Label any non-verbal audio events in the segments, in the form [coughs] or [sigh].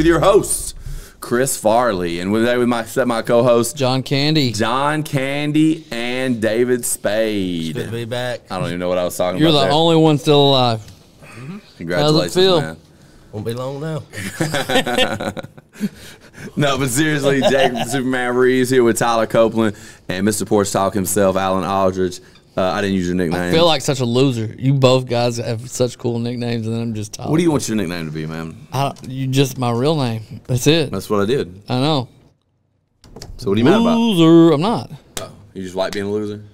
with your hosts, Chris Farley, and with, with my set, my co-host John Candy. John Candy and David Spade. Good to be back. I don't even know what I was talking about. You're the there. only one still alive. Congratulations, feel? man. Won't be long now. [laughs] No, but seriously, Jake Superman Reeves here with Tyler Copeland and Mr. Porch Talk himself, Alan Aldridge. Uh, I didn't use your nickname. I feel like such a loser. You both guys have such cool nicknames, and then I'm just talking. what do you want your nickname to be, man? I don't, you just my real name. That's it. That's what I did. I know. So what are you mad about? Loser. I'm not. You just like being a loser?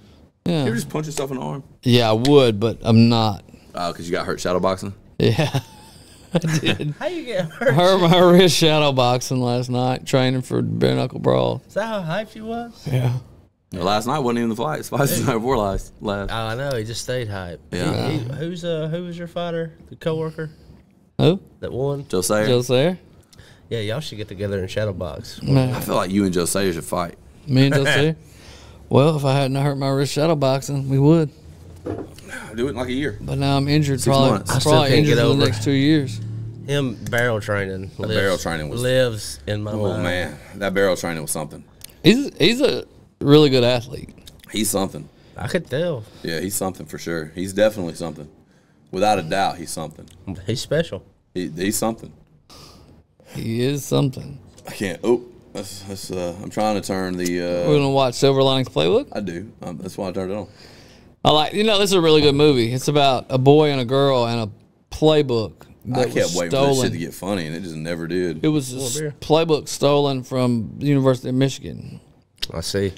You Yeah. ever just punch yourself in the arm? Yeah, I would, but I'm not. Oh, because you got hurt shadowboxing? Yeah. [laughs] I [laughs] did. How you get hurt? Hurt my wrist shadow boxing last night, training for bare knuckle brawl. Is that how hyped you was? Yeah. Well, last night wasn't even the fight. Spice night before last. last. Oh, I know. He just stayed hype. Yeah. He- he- who's uh who was your fighter? The coworker Who? that one. Joe Sayer? Joe Sayer? Yeah, y'all should get together and shadow box. I feel like you and Joe Sayer should fight. me and [laughs] Joe Sayer. Well, if I hadn't hurt my wrist shadow boxing, we would. Do it in like a year. But now I'm injured. Six probably months. I still probably can't injured get for the next two years. Him barrel training. lives- barrel training was- lives in my Oh mind. man, that barrel training was something. He's he's a really good athlete. He's something. I could tell. Yeah, he's something for sure. He's definitely something. Without a doubt, he's something. He's special. He, he's something. He is something. I can't. Oh, that's, that's, uh, I'm trying to turn the. Uh, We're gonna watch Silver Linings Playbook. I do. Um, that's why I turned it on. I like you know this is a really good movie. It's about a boy and a girl and a playbook that I kept was waiting for this shit to get funny, and it just never did. it was a playbook stolen from the University of Michigan, I see.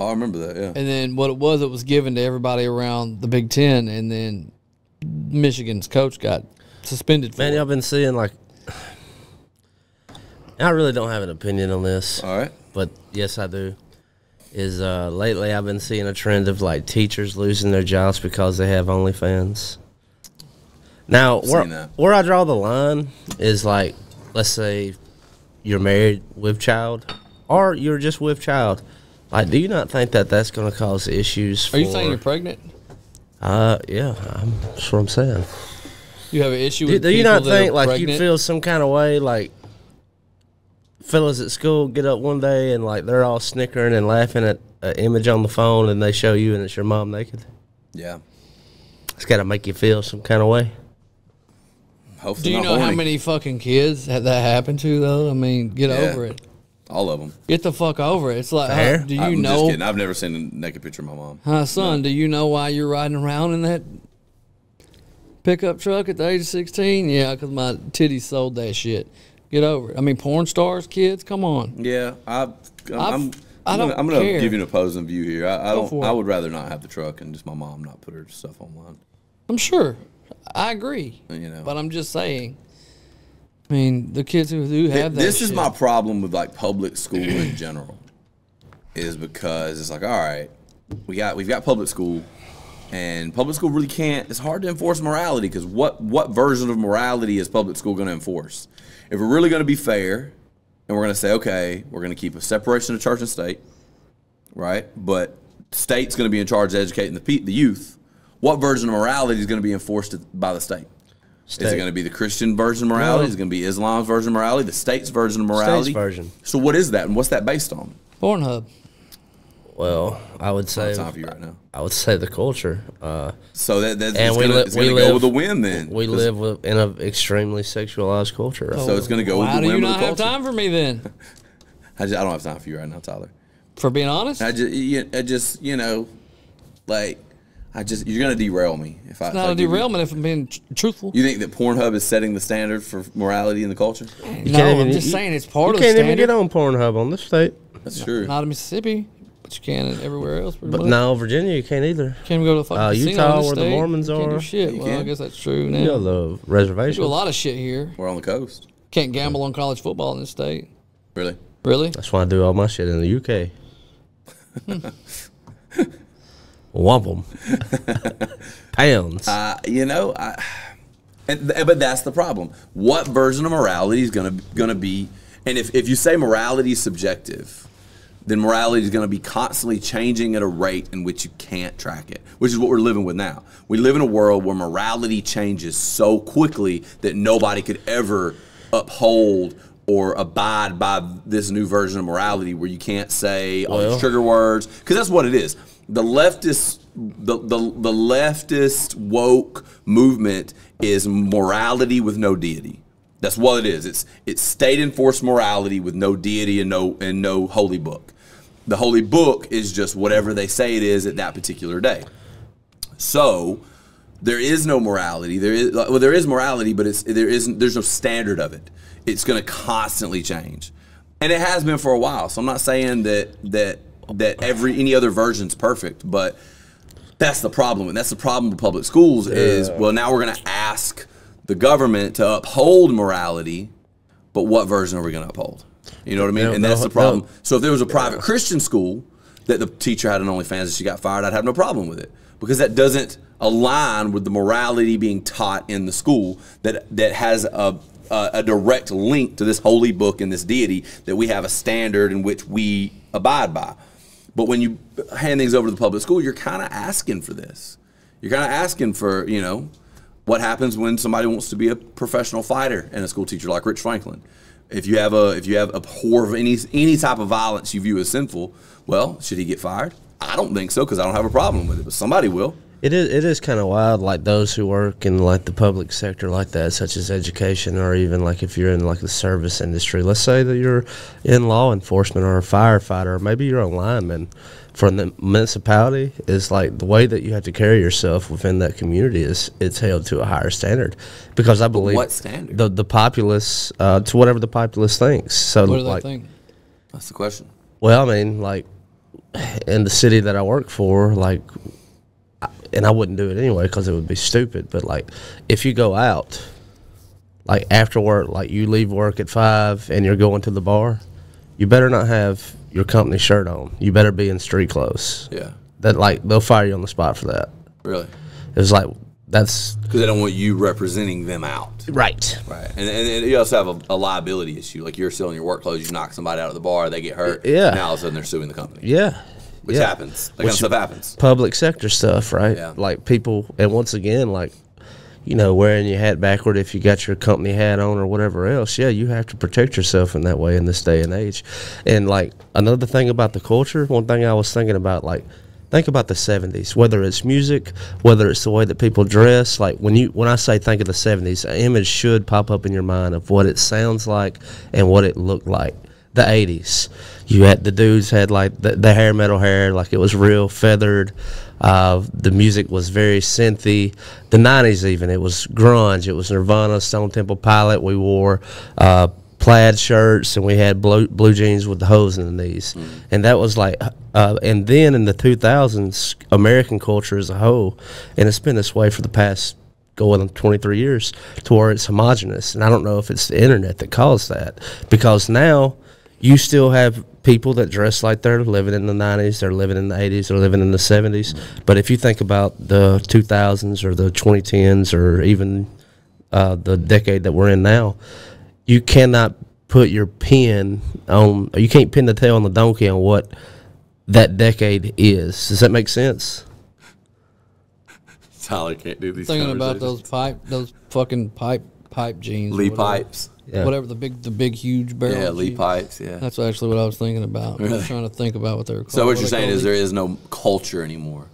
Oh, I remember that. Yeah. and then what it was, it was given to everybody around the Big Ten, and then Michigan's coach got suspended for Man, it. y'all been seeing like. I really don't have an opinion on this. All right. but yes, I do. Is uh, lately I've been seeing a trend of like teachers losing their jobs because they have OnlyFans. Now, where, seen that. where I draw the line is like, let's say you're married with child, or you're just with child. Like, do you not think that that's going to cause issues? Are you saying you're pregnant? Uh, yeah, I'm, that's what I'm saying. You have an issue Do, with do you not think like pregnant? you feel some kind of way like fellas at school get up one day and like they're all snickering and laughing at an image on the phone and they show you and it's your mom naked? Yeah. It's got to make you feel some kind of way. Hopefully Do you not know how many fucking kids that that happened to though? I mean, get Yeah. over it. All of them. Get the fuck over it. It's like, huh, do you I'm just know, kidding. I've never seen a naked picture of my mom. huh, son? Do you know why you're riding around in that pickup truck at the age of 16? Yeah, because my titties sold that shit. Get over it. I mean, porn stars, kids, come on. Yeah, I, I'm. I'm, I gonna, don't I'm gonna care. give you an opposing view here. I, I don't. I would rather not have the truck and just my mom not put her stuff online. I'm sure. I agree. You know. But I'm just saying. I mean, the kids who do have that. this is shit- my problem with like public school in general is because it's like all right we got we've got public school and public school really can't it's hard to enforce morality because what what version of morality is public school going to enforce? If we're really going to be fair and we're going to say okay we're going to keep a separation of church and state right? But state's going to be in charge of educating the pe- the youth. What version of morality is going to be enforced by the state is it going to be the Christian version of morality? Is it going to be Islam's version of morality? The state's version of morality? State's version. So what is that, and what's that based on? Pornhub. Well, I would say It's time for you right now. I would say the culture. Uh, So that, that's And it's we gonna, li- we go live- with the win then. we live with, in an extremely sexualized culture. So it's gonna go with Why the do you of not have time for me then? [laughs] I, just, I don't have time for you right now, Tyler. For being honest, I just, you, I just, you know, like, I just, you're gonna derail me if I. it's if not I a give you- derailment if I'm being tr- truthful. You think that Pornhub is setting the standard for morality in the culture? no, I'm even- just you- saying it's part of the standard. you can't even get on Pornhub on this state. That's true. Not in Mississippi, but you can in everywhere else. But much. no, Virginia, you can't either. Can't go to the fucking Uh, Utah, in this where the state. Mormons Can't do are. shit. You well, I guess that's true now. You know, the We do reservation. a lot of shit here. We're on the coast. Can't gamble on college football in this state. Really? Really? That's why I do all my shit in the UK. [laughs] [laughs] Whomp 'em. [laughs] Pounds. Uh, you know, I, and, but that's the problem. What version of morality is gonna gonna be? And if, if you say morality is subjective, then morality is going to be constantly changing at a rate in which you can't track it, which is what we're living with now. We live in a world where morality changes so quickly that nobody could ever uphold or abide by this new version of morality where you can't say all Well- these trigger words because that's what it is. The leftist, the, the the leftist woke movement is morality with no deity. That's what it is. It's it's state enforced morality with no deity and no and no holy book. The holy book is just whatever they say it is at that particular day. So there is no morality. There is well, there is morality, but it's there isn't. There's no standard of it. It's going to constantly change, and it has been for a while. So I'm not saying that that that every any other version's perfect, but that's the problem. And that's the problem with public schools is well now we're going to ask the government to uphold morality, but what version are we going to uphold? You know what I mean? No, and that's no, the problem. no. So if there was a private Christian school that the teacher had an OnlyFans and she got fired, I'd have no problem with it because that doesn't align with the morality being taught in the school that that has a a, a direct link to this holy book and this deity that we have a standard in which we abide by. But when you hand things over to the public school, you're kind of asking for this. You're kind of asking for, you know, what happens when somebody wants to be a professional fighter and a school teacher like Rich Franklin. If you have a if you have abhor of any any type of violence you view as sinful, well, should he get fired? I don't think so because I don't have a problem with it, but somebody will. It is it is kind of wild, like those who work in like the public sector like that, such as education, or even like if you're in like the service industry. Let's say that you're in law enforcement or a firefighter, or maybe you're a lineman from the municipality. Is like the way that you have to carry yourself within that community is it's held to a higher standard, because I believe what standard? the the populace uh, to whatever the populace thinks. So What do they like, think? That's the question. well, I mean, like in the city that I work for, like, I- and I wouldn't do it anyway because it would be stupid. But like, if you go out, like after work, like you leave work at five and you're going to the bar, you better not have your company shirt on. You better be in street clothes. Yeah, That like they'll fire you on the spot for that. really, It was like that's because they don't want you representing them out. right. Right, and, and, and you also have a, a liability issue. Like you're still in your work clothes, you knock somebody out of the bar, they get hurt. Yeah. Now all of a sudden they're suing the company, Yeah. Which yeah. happens. That kind of stuff happens. public sector stuff, right? Yeah. Like people, and once again, like you know, wearing your hat backward if you got your company hat on or whatever else. Yeah, you have to protect yourself in that way in this day and age. And like another thing about the culture, one thing I was thinking about, like. Think about the '70s. Whether it's music, whether it's the way that people dress. Like when you, when I say think of the '70s, an image should pop up in your mind of what it sounds like and what it looked like the 80s you had the dudes had like the, the hair metal hair like it was real feathered. Uh, the music was very synthy. The 90s even it was grunge it was nirvana stone temple pilot we wore uh, plaid shirts and we had blue, blue jeans with the hose in the knees. And that was like uh, and then in the 2000s american culture as a whole and it's been this way for the past going on 23 years to where it's homogenous. And I don't know if it's the internet that caused that because now you still have people that dress like they're living in the 90s, they're living in the 80s, they're living in the 70s. But if you think about the 2000s or the 2010s or even uh, the decade that we're in now, you cannot put your pin on, you can't pin the tail on the donkey on what that decade is. Does that make sense? Tyler can't do these. Thinking about those pipe, those fucking pipe pipe jeans. Lee pipes. Yeah. Whatever the big, the big, huge barrel. Yeah, Lee pipes. Yeah. That's actually what I was thinking about. I Really? was trying to think about what they're. called. so what are you're saying oh, is there is no culture anymore.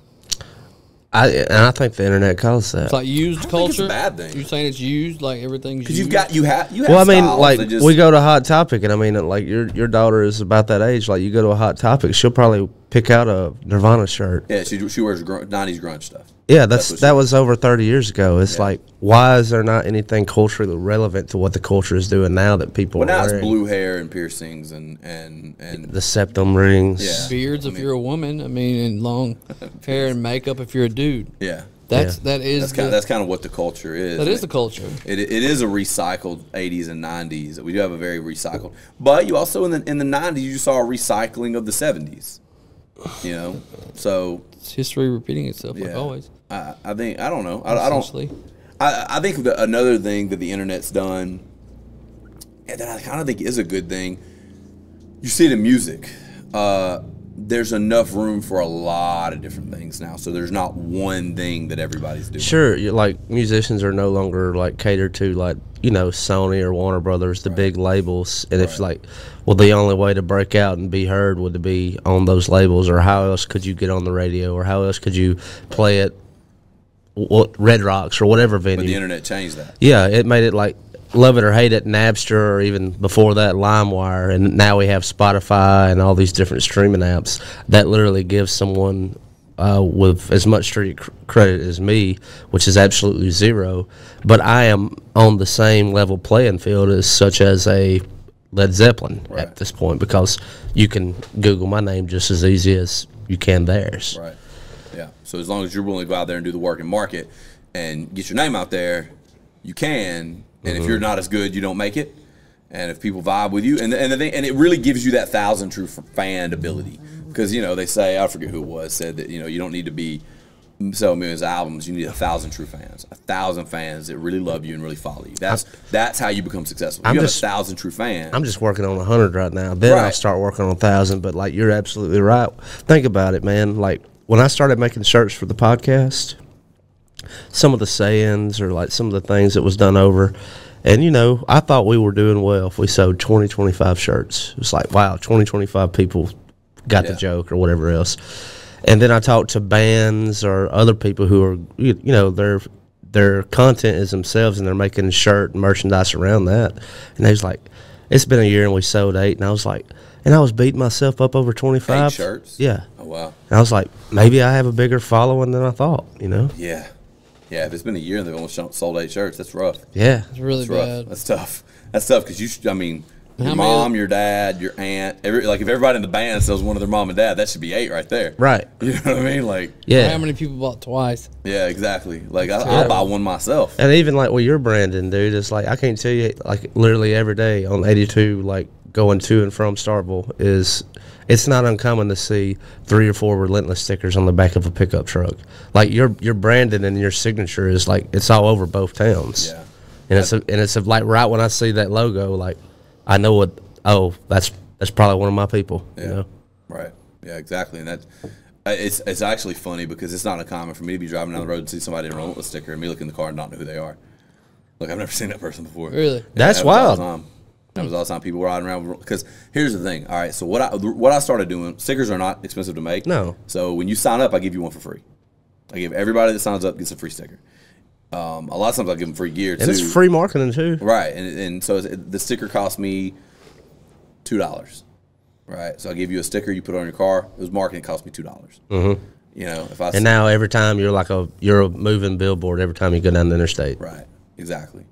I, and I think the internet caused that. It's like used I don't culture. think it's a bad thing. You're saying it's used, like everything's Because used. you've got you have you have. Well, I mean, like just, we go to Hot Topic, and I mean, like your your daughter is about that age. Like you go to a Hot Topic, she'll probably pick out a Nirvana shirt. Yeah, she she wears gr- '90s grunge stuff. Yeah, that's, what she that was over thirty years ago. It's Yeah. like, why is there not anything culturally relevant to what the culture is doing now that people Well, are now it's wearing? blue hair and piercings and and and The septum rings. Yeah. beards I if mean- you're a woman. I mean, and long [laughs] hair and makeup if you're a dude. yeah. That's Yeah. that is That's kind of, that's kind of what the culture is. that is the culture. It, it is a recycled 80s and 90s. We do have a very recycled. But you also in the in the 90s you saw a recycling of the 70s. You know, so It's history repeating itself yeah, like always. I, I think I don't know. I, I don't. I, I think that another thing that the internet's done, and that I kind of think is a good thing. You see it in music. uh, there's enough room for a lot of different things now. So there's not one thing that everybody's doing. Sure, like musicians are no longer like catered to like you know Sony or Warner Brothers, the big labels, and if like, well, the only way to break out and be heard would be on those labels, or how else could you get on the radio, or how else could you play it what Red Rocks or whatever venue? But the internet changed that. Yeah, it made it like love it or hate it, Napster, or even before that, LimeWire, and now we have Spotify and all these different streaming apps that literally gives someone uh, with as much street credit as me, which is absolutely zero, but I am on the same level playing field as such as a Led Zeppelin Right. at this point because you can Google my name just as easy as you can theirs. Right. Yeah. So as long as you're willing to go out there and do the work and market and get your name out there, you can. And if mm-hmm. you're not as good, you don't make it. And if people vibe with you, and and the thing, and it really gives you that thousand true fan ability, because you know they say I forget who it was said that you know you don't need to be sell millions of albums, you need a thousand true fans, a thousand fans that really love you and really follow you. That's that's how you become successful. I'm you have just- a thousand true fans. I'm just working on a hundred right now. Then I'll start working on a thousand. But like you're absolutely right. Think about it, man. Like when I started making shirts for the podcast, some of the sayings or like some of the things that was done over. And you know, I thought we were doing well if we sold 20, 25 shirts. It was like, wow, 20, 25 people got the joke or whatever else. And then I talked to bands or other people who are, you you know, their their content is themselves and they're making shirt and merchandise around that. And they was like, it's been a year and we sold eight. And I was like, and I was beating myself up over 25 Eight shirts. Yeah. Oh wow. And I was like, maybe I have a bigger following than I thought, you know? Yeah. Yeah. If it's been a year and they've only sold eight shirts, that's rough. Yeah. It's really That's rough. bad. That's tough. That's tough because you. Sh- I mean, your How many- mom, your dad, your aunt, every like if everybody in the band sells one of their mom and dad, that should be eight right there. Right. [laughs] You know what I mean? Like, Yeah. How many people bought twice? yeah, exactly. Like I, I'll buy one myself. And even like with your branding, dude, it's like I can't tell you like literally every day on 82, like going to and from Starkville is it's not uncommon to see three or four relentless stickers on the back of a pickup truck. Like your your branding and your signature is like it's all over both towns. Yeah. And it's a, and it's a, like right when I see that logo, like I know what. Oh, that's that's probably one of my people. Yeah. You know? Right. Yeah, exactly. And that uh, it's it's actually funny because it's not uncommon for me to be driving down the road and see somebody in a relentless sticker and me look in the car and not know who they are. Like I've never seen that person before. Really? Yeah, That's that wild. That was all the time. People were riding around because here's the thing. All right, so what I what I started doing, stickers are not expensive to make. No. So when you sign up, I give you one for free. I give everybody that signs up gets a free sticker. Um, a lot of times I give them free gear And too. it's free marketing too. Right, and and so the sticker cost me two dollars. Right, so I give you a sticker, you put it on your car. It was marketing, it cost me two dollars. Mm-hmm. You know, if I And now every time you're like a you're a moving billboard every time you go down the interstate. Right. Exactly.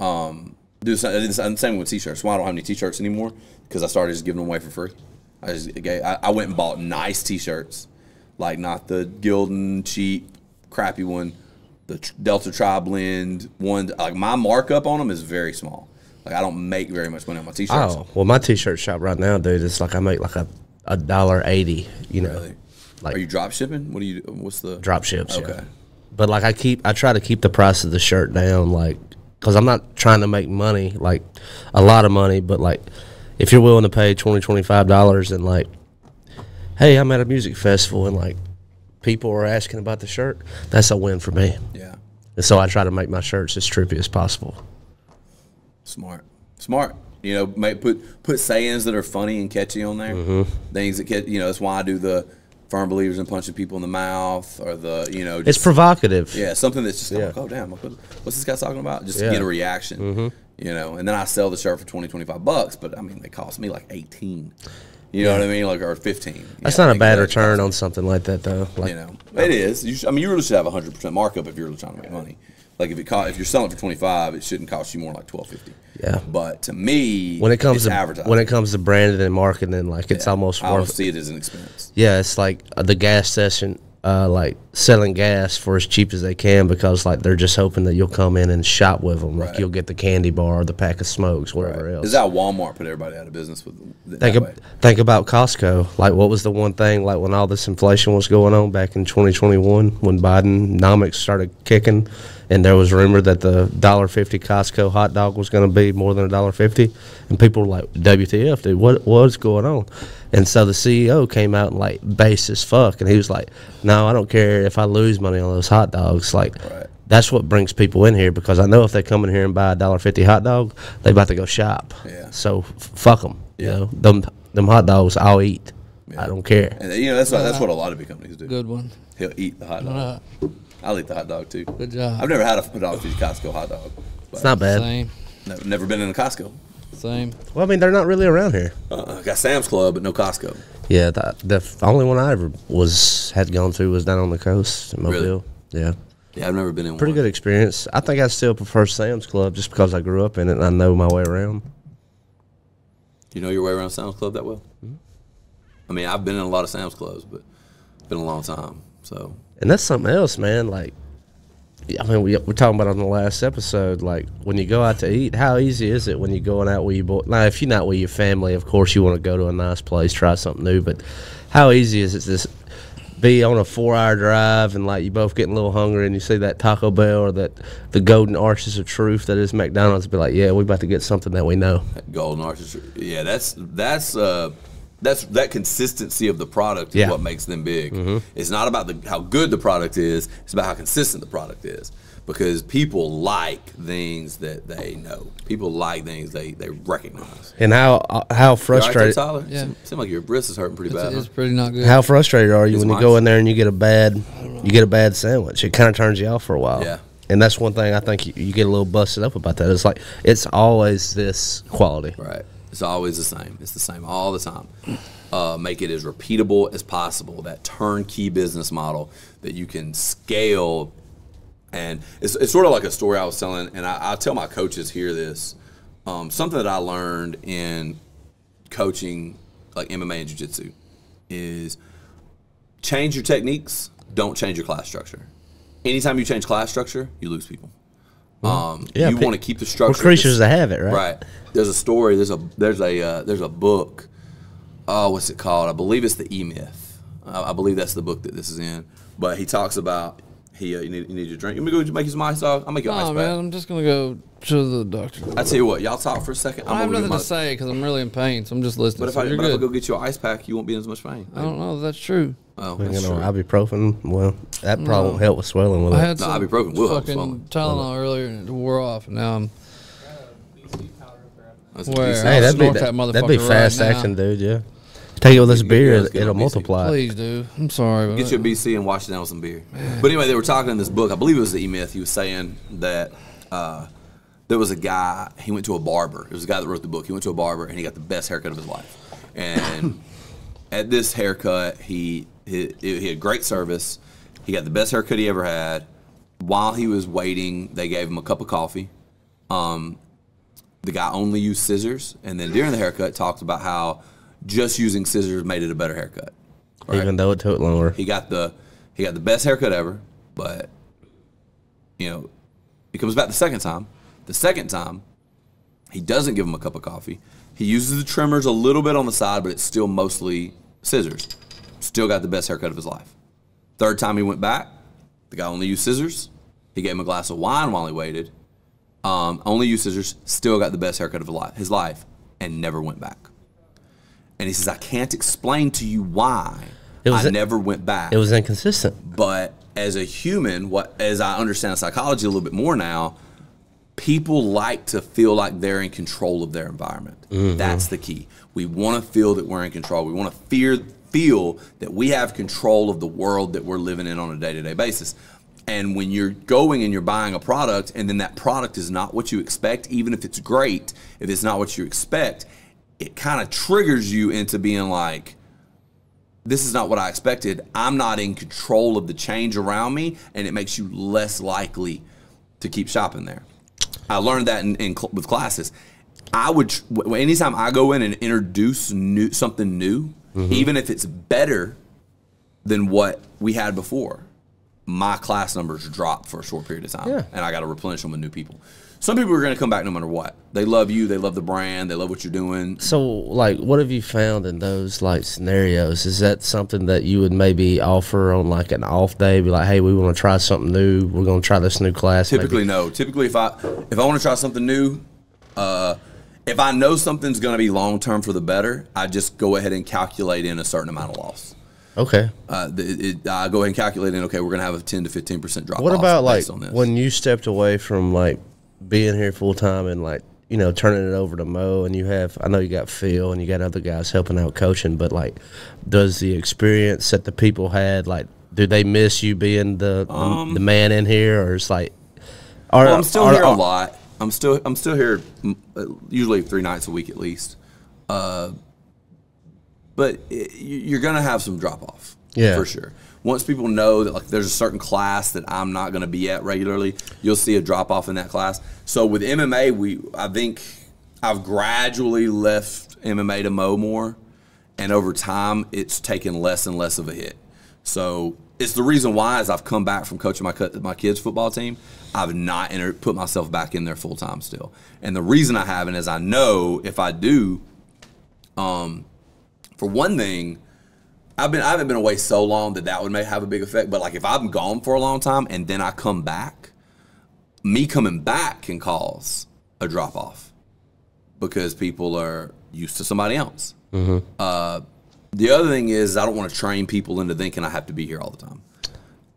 Um, do the same, the same with t-shirts. Why I don't have any t-shirts anymore? Because I started just giving them away for free. I just gave, I, I went and bought nice t-shirts, like not the Gildan cheap, crappy one, the Delta Tri Blend one. Like my markup on them is very small. Like I don't make very much money on my t-shirts. Oh well, my t-shirt shop right now, dude. It's like I make like a a dollar eighty. You know, Really? like Are you drop shipping? What do you? What's the drop ships. yeah. Okay. But like I keep, I try to keep the price of the shirt down, like because I'm not trying to make money, like a lot of money. But like, if you're willing to pay 20 25 dollars and like, hey, I'm at a music festival and like people are asking about the shirt, that's a win for me. Yeah. And so I try to make my shirts as trippy as possible. Smart, smart. You know, make, put put sayings that are funny and catchy on there. Mm-hmm. Things that get you know. That's why I do the firm believers in punching people in the mouth, or the you know. It's provocative. yeah, something that's just Yeah. like, oh damn, what's this guy talking about? Just Yeah. Mm-hmm. to get a reaction. You know, and then I sell the shirt for 20, 25 bucks, but I mean they cost me like eighteen. You know what I mean, like or fifteen. That's Yeah, not a bad return on something like that, though. Like, You know, it is. You should, I mean, you really should have a hundred percent markup if you're really trying to make money. Like if it co- if you're selling for twenty five, it shouldn't cost you more like twelve fifty. Yeah. But to me, when it comes to advertising. when it comes to branding and marketing, like it's almost I don't worth. see it as an expense. Yeah, it's like uh, the gas station, uh, like selling gas for as cheap as they can because like they're just hoping that you'll come in and shop with them. Like Right. you'll get the candy bar, or the pack of smokes, whatever else. Is that Walmart put everybody out of business with Think, ab- think about Costco. Like, what was the one thing, like, when all this inflation was going on back in 2021, when Biden Bidenomics started kicking, and there was rumor that the $1.50 Costco hot dog was going to be more than $1.50, and people were like, WTF, dude, what, what's going on? And so the CEO came out and like based as fuck, and he was like, "No, I don't care if I lose money on those hot dogs. Like, Right. that's what brings people in here because I know if they come in here and buy a dollar fifty hot dog, they about to go shop. Yeah. So f- fuck them. Yeah. You know, them them hot dogs I'll eat. Yeah. I don't care. And you know that's what, that's what a lot of big companies do. Good one. He'll eat the hot dog. Uh, I'll eat the hot dog too. good job. I've never had a dog food Costco hot dog. But It's not bad. Same. Never, never been in a Costco. Same. Well, I mean, they're not really around here. Uh, got Sam's Club, but no Costco. Yeah, the, the only one I ever was had gone through was down on the coast in Really? Mobile. Yeah, Yeah, I've never been in one. pretty one. good experience. I think I still prefer Sam's Club just because I grew up in it and I know my way around. Do you know your way around Sam's Club that well? Mm-hmm. I mean, I've been in a lot of Sam's Clubs, but it's been a long time. So And that's something else, man. Like, I mean, we, we're talking about on the last episode. Like, when you go out to eat, how easy is it when you're going out with your boy? Now, if you're not with your family, of course, you want to go to a nice place, try something new. But how easy is it to be on a four-hour drive and like you both getting a little hungry and you see that Taco Bell or that the Golden Arches of Truth that is McDonald's, be like, yeah, we about to get something that we know. Golden Arches, yeah, that's that's uh, that's that consistency of the product is Yeah. what makes them big. It's not about the, how good the product is; it's about how consistent the product is. Because people like things that they know. People like things they, they recognize. And how uh, how You all right there, frustrated Tyler? Yeah. Seem, seem like your wrist is hurting pretty It's, bad. it's huh? pretty not good. how frustrated are you It's when you go in there and you get a bad you get a bad sandwich? It kind of turns you off for a while. Yeah. And that's one thing I think you, you get a little busted up about that. It's like it's always this quality. Right. It's always the same. It's the same all the time. Uh, make it as repeatable as possible. That turnkey business model that you can scale. And it's, it's sort of like a story I was telling, and I, I tell my coaches here this. Um, something that I learned in coaching, like MMA and Jiu Jitsu, is change your techniques, don't change your class structure. Anytime you change class structure, you lose people. Um, yeah, you want to keep the We're structure. creatures that have it, right? Right. There's a story. There's a there's a uh, there's a book. Oh, what's it called? I believe it's the E Myth. I, I believe that's the book that this is in. But he talks about he uh, you need you need your drink. You want me to go make you some ice dog? I'll make you an No, ice man, pack. I'm just gonna go to the doctor. I tell you what, y'all talk for a second. I have gonna go nothing get to say because I'm really in pain, so I'm just listening. But if so I you're but if I go get you an ice pack, you won't be in as much pain. I don't know if that's true. Oh, that's You that's know, true. ibuprofen. Well, that probably won't help with swelling with I had No, some ibuprofen will help fucking swelling. Tylenol earlier and it wore off, and now I'm That's Where? Hey, that'd be that, that that'd be motherfucker right fast now. dude. Yeah. Take it with this beer, it, get it'll multiply. please do. I'm sorry, but Get you a BC and wash it down with some beer. But anyway, they were talking in this book. I believe it was the E Myth. He was saying that uh, there was a guy. He went to a barber. It was a guy that wrote the book. He went to a barber and he got the best haircut of his life. And [laughs] at this haircut, he he, he had great service. He got the best haircut he ever had. While he was waiting, they gave him a cup of coffee. Um, the guy only used scissors, and then during the haircut, talked about how just using scissors made it a better haircut. Right? Even though it took longer. He got the he got the best haircut ever, but you know, he comes back the second time. The second time, he doesn't give him a cup of coffee. He uses the trimmers a little bit on the side, but it's still mostly scissors. Still got the best haircut of his life. Third time he went back, the guy only used scissors. He gave him a glass of wine while he waited. Um, only used scissors. Still got the best haircut of his life, his life, and never went back. And he says, I can't explain to you why It was I never went back. It was inconsistent. But as a human, what as I understand psychology a little bit more now, people like to feel like they're in control of their environment. Mm-hmm. That's the key. We want to feel that we're in control. We want to fear feel that we have control of the world that we're living in on a day-to-day basis. And when you're going and you're buying a product and then that product is not what you expect, even if it's great, if it's not what you expect, it kind of triggers you into being like, this is not what I expected. I'm not in control of the change around me, and it makes you less likely to keep shopping there. I learned that in, in cl- with classes. I would tr- anytime I go in and introduce new something new, mm-hmm. even if it's better than what we had before, my class numbers drop for a short period of time, Yeah. and I got to replenish them with new people. Some people are going to come back no matter what. They love you. They love the brand. They love what you're doing. So, like, what have you found in those like scenarios? Is that something that you would maybe offer on like an off day? Be like, hey, we want to try something new. We're going to try this new class. maybe- Typically, no. Typically, if I if I want to try something new, uh, if I know something's going to be long term for the better, I just go ahead and calculate in a certain amount of loss. Okay. Uh, it, it, I go ahead and calculate in. Okay, we're going to have a ten to fifteen percent drop. What about like when you stepped away from like being here full time and like you know turning it over to Mo and you have I know you got Phil and you got other guys helping out coaching, but like does the experience that the people had like do they miss you being the the, the man in here or it's like are, Well, I'm still are- here a lot. I'm still I'm still here uh, usually three nights a week at least. Uh, but it, you- you're gonna have some drop off, Yeah. for sure. Once people know that like there's a certain class that I'm not gonna be at regularly, you'll see a drop off in that class. So with MMA, we I think I've gradually left MMA to Mo more, and over time it's taken less and less of a hit. So it's the reason why, as I've come back from coaching my my kids' football team, I've not enter, put myself back in there full time still. And the reason I haven't is I know if I do, um, for one thing, I've been I haven't been away so long that that would may have a big effect. But like if I'm gone for a long time and then I come back, me coming back can cause a drop off because people are used to somebody else. Uh, the other thing is I don't want to train people into thinking I have to be here all the time.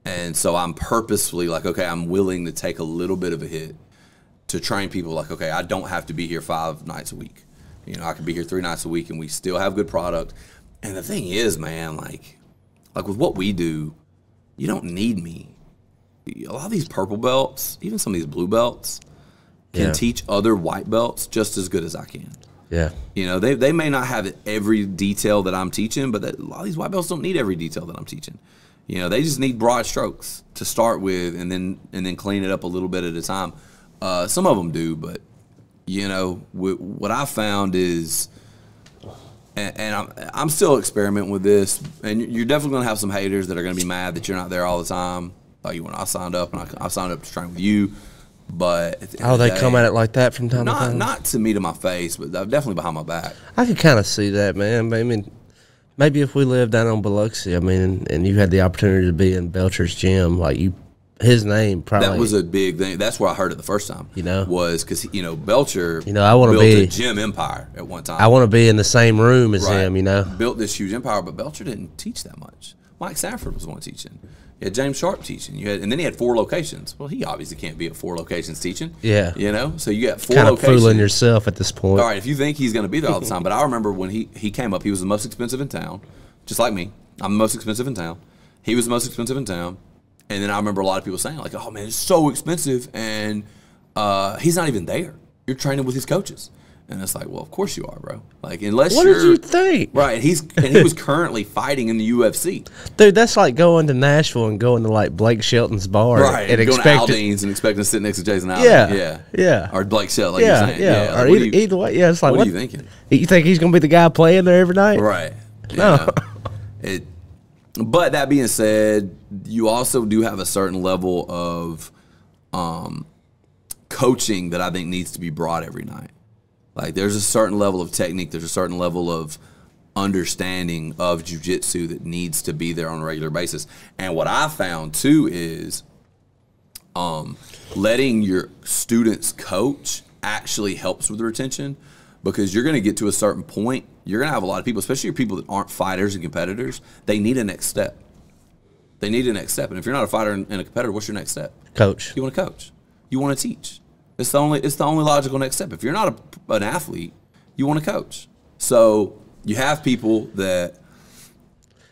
And so I'm purposefully like, okay, I'm willing to take a little bit of a hit to train people like, okay, I don't have to be here five nights a week. You know, I can be here three nights a week and we still have good product. And the thing is, man, like like with what we do, you don't need me. A lot of these purple belts, even some of these blue belts, can Yeah. teach other white belts just as good as I can. yeah You know, they, they may not have every detail that I'm teaching, but that, a lot of these white belts don't need every detail that I'm teaching. You know, they just need broad strokes to start with, and then and then clean it up a little bit at a time. Uh, some of them do, but you know, wh- what I found is, and, and I'm I'm still experimenting with this, and you- you're definitely gonna have some haters that are gonna be mad that you're not there all the time. Oh, like when I signed up, and I, I signed up to train with you, but the oh they the come at it like that from time to not time not to me to my face, but uh, definitely behind my back. I could kind of see that, man. I mean, maybe if we lived down on Biloxi, I mean, and you had the opportunity to be in Belcher's gym, like you, his name probably. That was a big thing. That's where I heard it the first time. You know? was because you know Belcher. You know, I wanna built be- a gym empire at one time. I want to be in the same room as Right. him, you know. built this huge empire, but Belcher didn't teach that much. Mike Sanford was the one teaching. You had James Sharp teaching. You had, and then he had four locations. Well, he obviously can't be at four locations teaching. Yeah. you know. So you got four Kind of locations. fooling yourself at this point. All right, if you think he's going to be there all the time, but I remember when he he came up, he was the most expensive in town, just like me. I'm the most expensive in town. He was the most expensive in town, and then I remember a lot of people saying like, "Oh man, it's so expensive," and uh, he's not even there. You're training with his coaches, and it's like, well, of course you are, bro. Like unless What did you think, right, and he's and he was currently fighting in the UFC, dude? That's like going to Nashville and going to like Blake Shelton's bar right, and and going to expecting. Aldean's and expecting to sit next to Jason Aldean. Yeah, yeah, yeah. or Blake Shell, like yeah, you're saying. yeah. like, or either, you, either way, yeah. It's like what what, are you thinking? You think he's gonna be the guy playing there every night? Right. No. Yeah. it, but that being said, you also do have a certain level of um, coaching that I think needs to be brought every night. Like there's a certain level of technique, there's a certain level of understanding of jujitsu that needs to be there on a regular basis. And what I found too is um, letting your students coach actually helps with the retention because you're going to get to a certain point. You're going to have a lot of people, especially your people that aren't fighters and competitors. They need a next step. They need a next step. And if you're not a fighter and and a competitor, what's your next step? Coach. You want to coach. You want to teach. It's the only. It's the only logical next step. If you're not a, an athlete, you want to coach. So you have people that.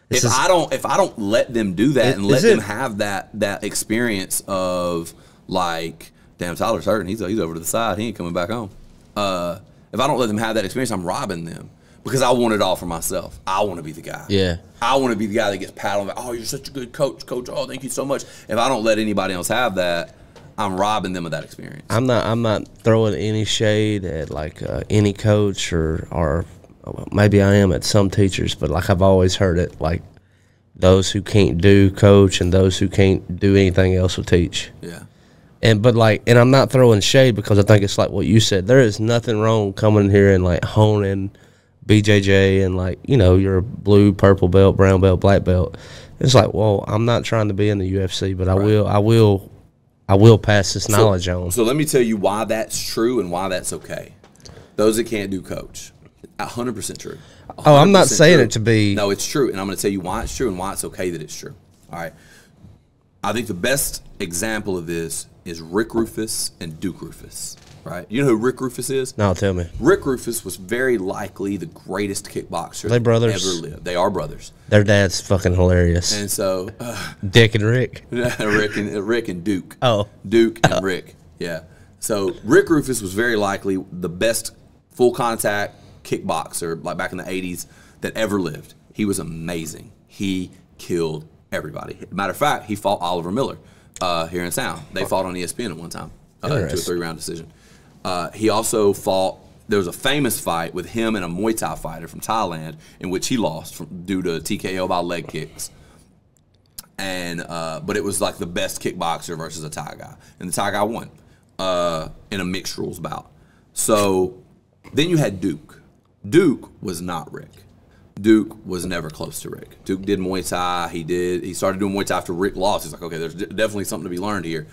This if is- I don't, if I don't let them do that Is- and let them it- have that that experience of like, damn, Tyler's hurting. He's he's over to the side. He ain't coming back home. Uh, if I don't let them have that experience, I'm robbing them because I want it all for myself. I want to be the guy. Yeah. I want to be the guy that gets patted on the. Oh, you're such a good coach, coach. Oh, thank you so much. If I don't let anybody else have that, I'm robbing them of that experience. I'm not. I'm not throwing any shade at like uh, any coach or or maybe I am at some teachers, but like I've always heard it, like those who can't do coach and those who can't do anything else will teach. Yeah. And but like, and I'm not throwing shade because I think it's like what you said. There is nothing wrong coming in here and like honing BJJ and like you know you're a blue, purple belt, brown belt, black belt. It's like, well, I'm not trying to be in the UFC, but I will, I will, I will pass this knowledge on. So let me tell you why that's true and why that's okay. Those that can't do coach. hundred percent true. Oh, I'm not saying true. it to be- No, it's true, and I'm going to tell you why it's true and why it's okay that it's true. All right. I think the best example of this is Rick Roufus and Duke Roufus. Right? You know who Rick Roufus is? No, tell me. Rick Roufus was very likely the greatest kickboxer They that brothers? ever lived. They are brothers, Their dad's fucking hilarious. and so uh, Dick and Rick. [laughs] Rick and Rick and Duke. Oh. Duke and Rick. Yeah. So Rick Roufus was very likely the best full contact kickboxer, like back in the '80s, that ever lived. He was amazing. He killed everybody. Matter of fact, he fought Oliver Miller uh, here in town. They fought on ESPN at one time, uh, to a three round decision. Uh, he also fought. There was a famous fight with him and a Muay Thai fighter from Thailand, in which he lost from, due to TKO by leg kicks and uh, but it was like the best kickboxer versus a Thai guy, and the Thai guy won uh, in a mixed rules bout. So then you had Duke. Duke was not Rick. Duke was never close to Rick. Duke did Muay Thai. He did. He started doing Muay Thai after Rick lost. He's like, okay, there's definitely something to be learned here.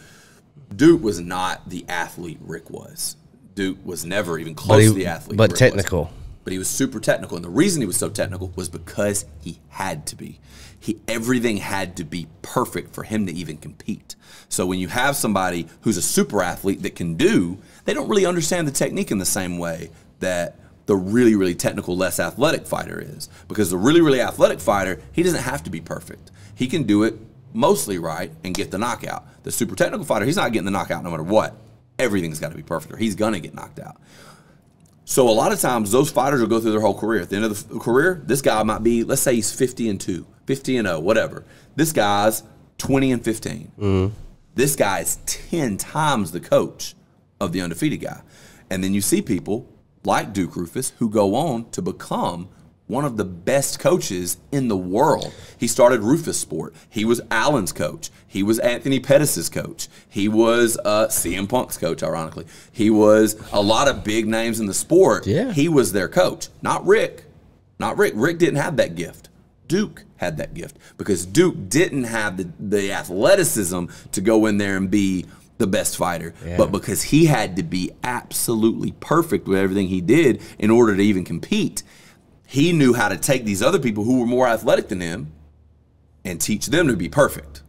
Duke was not the athlete Rick was. Duke was never even close he, to the athlete. but Rick was technical. but he was super technical and the reason he was so technical was because he had to be he everything had to be perfect for him to even compete so when you have somebody who's a super athlete that can do they don't really understand the technique in the same way that the really really technical less athletic fighter is because the really really athletic fighter he doesn't have to be perfect he can do it mostly right and get the knockout the super technical fighter he's not getting the knockout no matter what everything's got to be perfect or he's going to get knocked out so a lot of times those fighters will go through their whole career. At the end of the career, this guy might be, let's say he's 50 and 2, 50 and 0, whatever. This guy's 20 and 15. Mm-hmm. This guy is 10 times the coach of the undefeated guy. And then you see people like Duke Roufus who go on to become one of the best coaches in the world. He started Roufusport. He was Alan's coach. He was Anthony Pettis' coach. He was uh, CM Punk's coach, ironically. He was a lot of big names in the sport. Yeah. He was their coach, not Rick. Not Rick. Rick didn't have that gift. Duke had that gift because Duke didn't have the, the athleticism to go in there and be the best fighter, Yeah. but because he had to be absolutely perfect with everything he did in order to even compete, he knew how to take these other people who were more athletic than him and teach them to be perfect.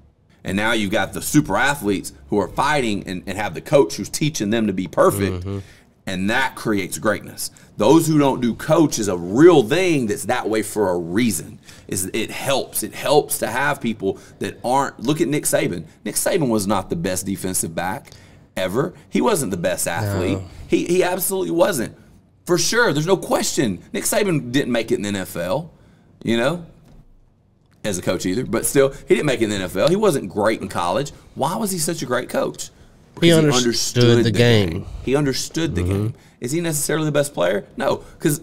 And now you've got the super athletes who are fighting and, and have the coach who's teaching them to be perfect. Mm-hmm. And that creates greatness. Those who don't do coach is a real thing that's that way for a reason. Is it helps. It helps to have people that aren't look at Nick Saban. Nick Saban was not the best defensive back ever. He wasn't the best athlete. He he absolutely wasn't. For sure. There's no question. Nick Saban didn't make it in the NFL, you know? as a coach either, but still, he didn't make it in the NFL. He wasn't great in college. Why was he such a great coach? Because He Because understood the game. He understood the mm-hmm. game. Is he necessarily the best player? No, because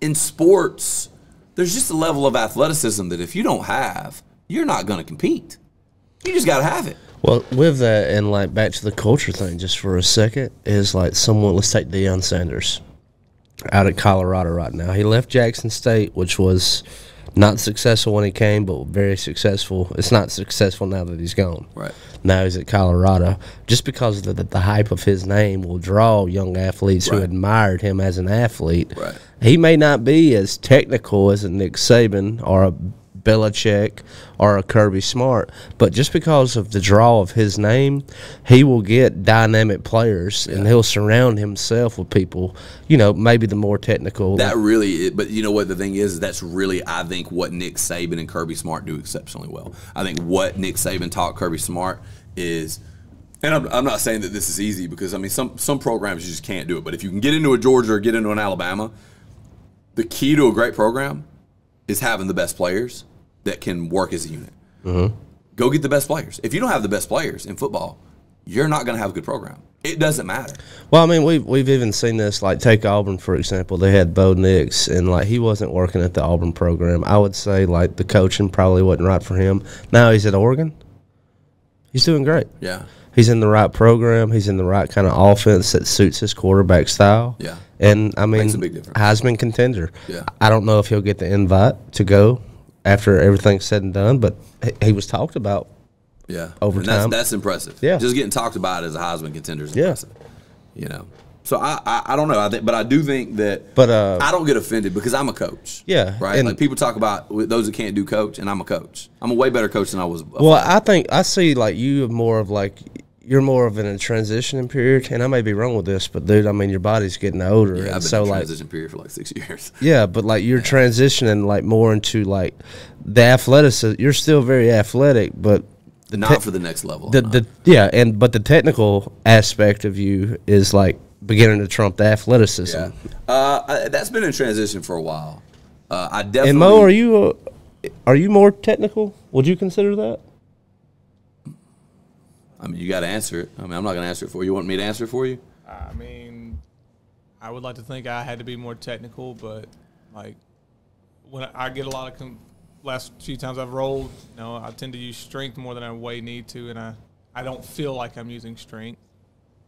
in sports, there's just a level of athleticism that if you don't have, you're not going to compete. You just got to have it. Well, with that and like back to the culture thing, just for a second, is like someone. Let's take Deion Sanders out at Colorado right now. He left Jackson State, which was not successful when he came, but very successful. It's not successful now that he's gone. Right. Now he's at Colorado, just because the, the, the hype of his name will draw young athletes who admired him as an athlete. Right. He may not be as technical as a Nick Saban or a Belichick or a Kirby Smart, but just because of the draw of his name, he will get dynamic players and he'll surround himself with people, you know, maybe the more technical. That really, but you know what the thing is? That's really, I think, what Nick Saban and Kirby Smart do exceptionally well. I think what Nick Saban taught Kirby Smart is, and I'm, I'm not saying that this is easy because I mean some some programs you just can't do it. But if you can get into a Georgia or get into an Alabama, the key to a great program is having the best players that can work as a unit. Mm-hmm. Go get the best players. If you don't have the best players in football, you're not going to have a good program. It doesn't matter. Well, I mean, we've we've even seen this. Like, take Auburn for example. They had Bo Nix, and like he wasn't working at the Auburn program. I would say like the coaching probably wasn't right for him. Now he's at Oregon. He's doing great. Yeah. He's in the right program. He's in the right kind of offense that suits his quarterback style. Yeah. And I mean, Makes a big difference. Heisman contender. Yeah. I don't know if he'll get the invite to go after everything's said and done, but he- he was talked about. Yeah, Over And that's, time. that's impressive. Yeah. just getting talked about as a Heisman contender is Yeah. You know, So I, I, I don't know. I think, but I do think that. But, uh, I don't get offended because I'm a coach. Yeah, Right. like people talk about those that can't do coach, and I'm a coach. I'm a way better coach than I was. Well, I think I see like you more of like you're more of in a transitioning period, and I may be wrong with this, but dude, I mean your body's getting older, yeah, and I've been so in like transition period for like six years. [laughs] yeah, but like you're transitioning like more into like the athleticism. You're still very athletic, but the Not for the next level. the, the yeah, and but the technical aspect of you is like beginning to trump the athleticism. Yeah, uh, I- that's been in transition for a while. Uh, I definitely. And Mo, are you uh, are you more technical? Would you consider that? I mean, you got to answer it. I mean, I'm not going to answer it for you. You want me to answer it for you? I mean, I would like to think I had to be more technical, but like when I get a lot of com- last few times I've rolled, you know, I tend to use strength more than I way need to, and I I don't feel like I'm using strength.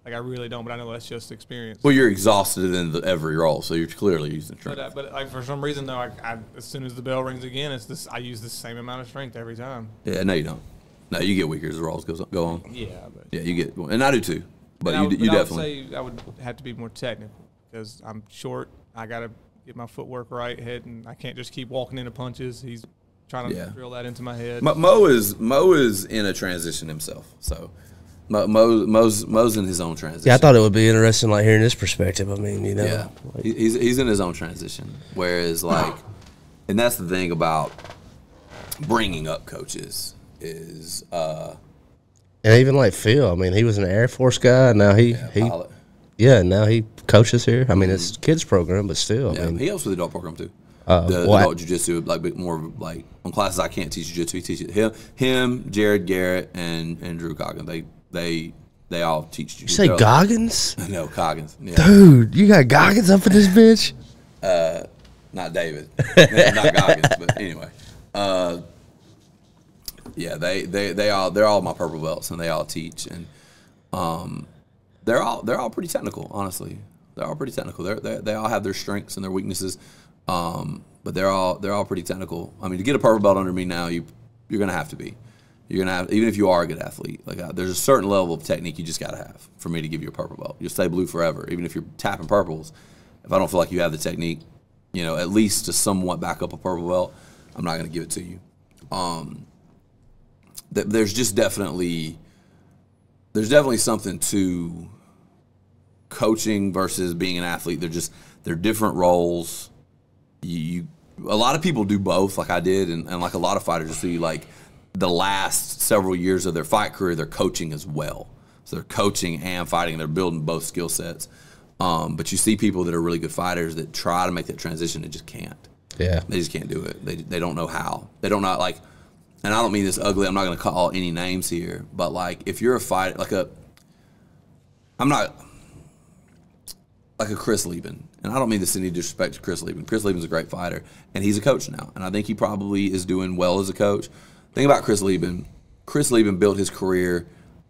Like I really don't, but I know that's just experience. Well, you're exhausted in the, every roll, so you're clearly using strength. But, uh, but like for some reason though, I, I, as soon as the bell rings again, it's this. I use the same amount of strength every time. yeah, no, you don't. No, you get weaker as the roles goes go on. Yeah, but Yeah, you get, and I do too. But And I you, would- you but definitely. I would say I would have to be more technical because I'm short. I got to get my footwork right, head, and I can't just keep walking into punches. He's trying to Yeah. drill that into my head. Mo, Mo is Mo is in a transition himself. So Mo, Mo Mo's Mo's in his own transition. Yeah, I thought it would be interesting, like hearing this perspective. I mean, you know, Yeah, like- he's he's in his own transition. Whereas like, and that's the thing about bringing up coaches is uh, and even like Phil. I mean, he was an Air Force guy. and Now he yeah, he pilot. yeah. Now he coaches here. I mean, it's kids program, but still. Mm-hmm. Yeah, I mean, he helps with the adult program too. Uh, the well, adult jujitsu, like bit more like on classes I can't teach jujitsu. He teaches him, him, Jared Garrett, and and Drew Coggins. They they they all teach jujitsu. you say Goggins, [laughs] No, Coggins. Yeah. dude. You got Goggins up in this bitch. Uh, not David, [laughs] not Goggins, but anyway. Uh, yeah, they, they they all they're all my purple belts, and they all teach, and um, they're all they're all pretty technical. Honestly, they're all pretty technical. They're, they they all have their strengths and their weaknesses, um, but they're all they're all pretty technical. I mean, to get a purple belt under me now, you you're gonna have to be. You're gonna have even if you are a good athlete. Like uh, there's a certain level of technique you just gotta have for me to give you a purple belt. You'll stay blue forever, even if you're tapping purples. If I don't feel like you have the technique, you know, at least to somewhat back up a purple belt, I'm not gonna give it to you. Um, there's just definitely there's definitely something to coaching versus being an athlete. They're just they're different roles. You, you a lot of people do both, like I did, and, and like a lot of fighters see like the last several years of their fight career, they're coaching as well. So they're coaching and fighting. They're building both skill sets. Um, but you see people that are really good fighters that try to make that transition and just can't. Yeah, They just can't do it. They, they don't know how. They don't know like, and I don't mean this ugly. I'm not going to call any names here, but like if you're a fighter, like a, I'm not like a Chris Leben, and I don't mean this any disrespect to Chris Leben. Chris Leben's a great fighter, and he's a coach now, and I think he probably is doing well as a coach. Thing about Chris Leben, Chris Leben built his career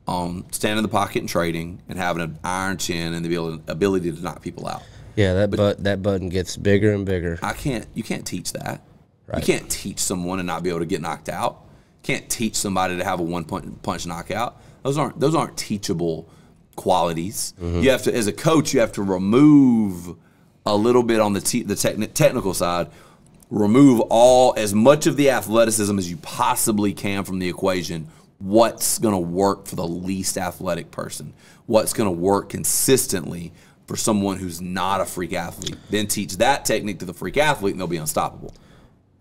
on standing in the pocket and trading, and having an iron chin and the ability, ability to knock people out. yeah. That but that button gets bigger and bigger. I can't. You can't teach that. Right. You can't teach someone to not be able to get knocked out. Can't teach somebody to have a one punch, punch knockout. Those aren't those aren't teachable qualities. Mm-hmm. You have to, as a coach, you have to remove a little bit on the te- the techni- technical side. Remove all as much of the athleticism as you possibly can from the equation. What's going to work for the least athletic person? What's going to work consistently for someone who's not a freak athlete? Then teach that technique to the freak athlete, and they'll be unstoppable.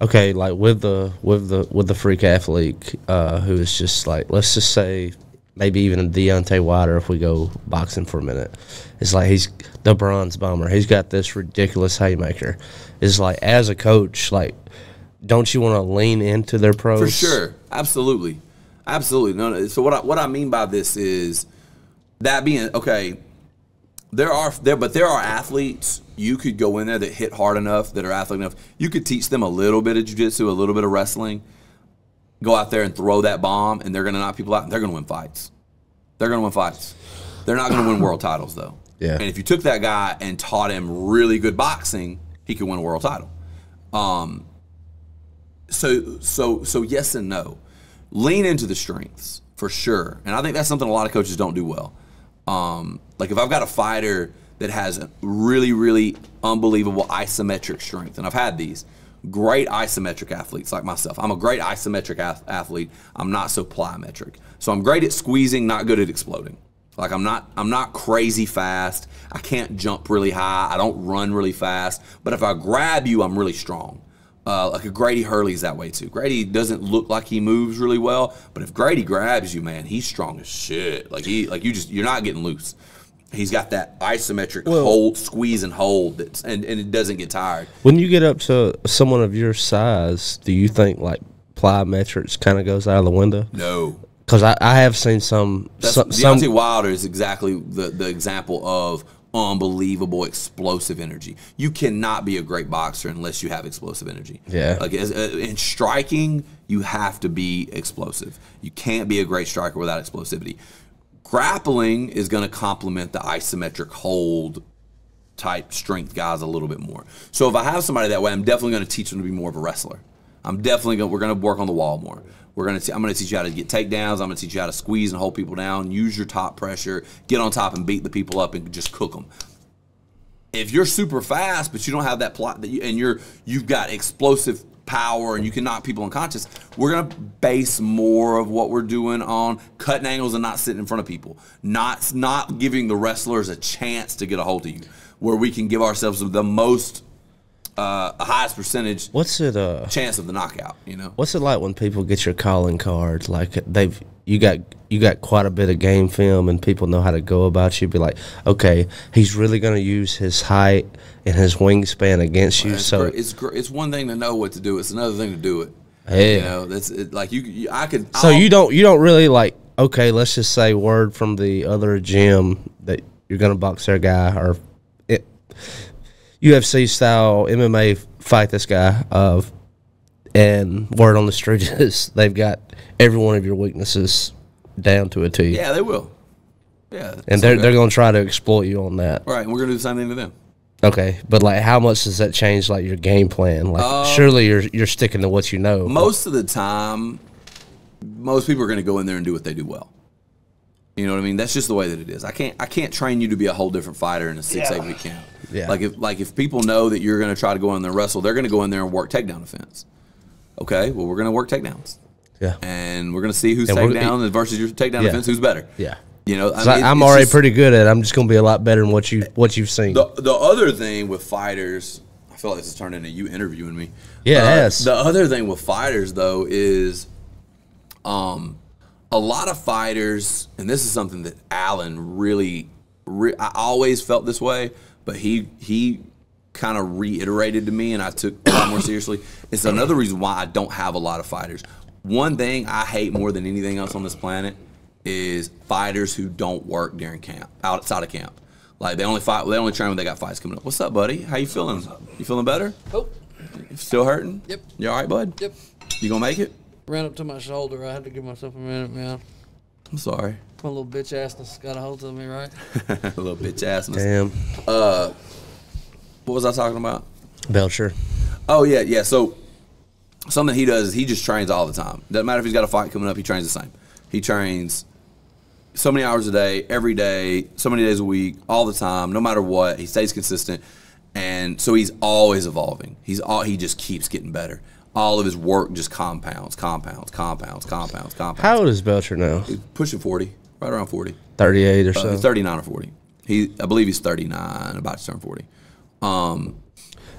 Okay, like with the with the with the freak athlete uh, who is just like let's just say maybe even Deontay Wilder if we go boxing for a minute. It's like he's the bronze bomber. He's got this ridiculous haymaker. It's like as a coach, like don't you want to lean into their pros? For sure, absolutely, absolutely. No, no. So what I, what I mean by this is that being okay. There are there, but there are athletes you could go in there that hit hard enough, that are athletic enough. You could teach them a little bit of jujitsu, a little bit of wrestling. Go out there and throw that bomb, and they're going to knock people out. and They're going to win fights. They're going to win fights. They're not going to win world titles though. Yeah. And if you took that guy and taught him really good boxing, he could win a world title. Um, so so so yes and no. Lean into the strengths for sure, and I think that's something a lot of coaches don't do well. Um, like if I've got a fighter that has a really, really unbelievable isometric strength, and I've had these great isometric athletes like myself. I'm a great isometric ath- athlete. I'm not so plyometric. So I'm great at squeezing, not good at exploding. Like I'm not I'm not crazy fast. I can't jump really high. I don't run really fast. But if I grab you, I'm really strong. Uh, like a Grady Hurley's that way too. Grady doesn't look like he moves really well, but if Grady grabs you, man, he's strong as shit. Like he like you just you're not getting loose. He's got that isometric hold, squeeze and hold, that's, and and it doesn't get tired. When you get up to someone of your size, do you think like plyometrics kind of goes out of the window? No, Because I, I have seen some That's, some, some Deontay Wilder is exactly the, the example of unbelievable explosive energy. You cannot be a great boxer unless you have explosive energy. Yeah. Like as, uh, in striking, you have to be explosive. You can't be a great striker without explosivity. Grappling is going to complement the isometric hold type strength guys a little bit more. So if I have somebody that way, I'm definitely going to teach them to be more of a wrestler. I'm definitely going. We're going to work on the wall more. We're going to. I'm going to teach you how to get takedowns. I'm going to teach you how to squeeze and hold people down. Use your top pressure. Get on top and beat the people up and just cook them. If you're super fast, but you don't have that plot, that you, and you're you've got explosive power and you can knock people unconscious, we're going to base more of what we're doing on cutting angles and not sitting in front of people, not not giving the wrestlers a chance to get a hold of you, where we can give ourselves the most uh, highest percentage what's it uh chance of the knockout. You know, what's it like when people get your calling cards? Like they've you got you got quite a bit of game film and people know how to go about you. Be like, okay, he's really going to use his height and his wingspan against you. it's so gr- it's gr- it's one thing to know what to do. It's another thing to do it. You know, that's it, like you, you. I could. So I'll- you don't you don't really like okay, let's just say word from the other gym that you're gonna box their guy or it, UFC style MMA fight this guy of and word on the street [laughs] is they've got every one of your weaknesses down to a T. Yeah, they will. Yeah, And they're good. they're gonna try to exploit you on that. right. And we're gonna do the same thing to them. Okay. But like how much does that change like your game plan? Like uh, surely you're you're sticking to what you know. Most of the time, most people are going to go in there and do what they do well. You know what I mean? That's just the way that it is. I can't I can't train you to be a whole different fighter in a six eight week camp. Yeah. Like if like if people know that you're going to try to go in there and wrestle, they're going to go in there and work takedown defense. Okay, well we're going to work takedowns, yeah. and we're going to see who's takedown versus your takedown Yeah. defense. Who's better? Yeah. You know, I mean, I'm already just- pretty good at it. I'm just gonna be a lot better than what you what you've seen. The the other thing with fighters, I feel like this is turning into you interviewing me. Yeah, it Uh. The other thing with fighters though is, um, a lot of fighters, and this is something that Alan really, re- I always felt this way, but he he kind of reiterated to me, and I took a lot more [coughs] seriously. It's another reason why I don't have a lot of fighters. One thing I hate more than anything else on this planet is fighters who don't work during camp, outside of camp. Like they only fight, they only train when they got fights coming up. What's up, buddy? How you feeling? You feeling better? Oh, Still hurting? Yep. You all right, bud? yep. You gonna make it? Ran up to my shoulder. I had to give myself a minute, man. I'm sorry. My little bitch assness got a hold of me, right? a [laughs] little bitch assness. Damn, uh, What was I talking about? Belcher. Oh yeah, yeah. So something he does is he just trains all the time. Doesn't matter if he's got a fight coming up, he trains the same. He trains so many hours a day, every day, so many days a week, all the time, no matter what. He stays consistent, and so he's always evolving. He's all he just keeps getting better. All of his work just compounds, compounds, compounds, compounds, compounds. How old is Belcher now? He's pushing forty, right around forty. 38 or Uh, so. 39 or 40. He, I believe he's 39, about to turn 40. Um,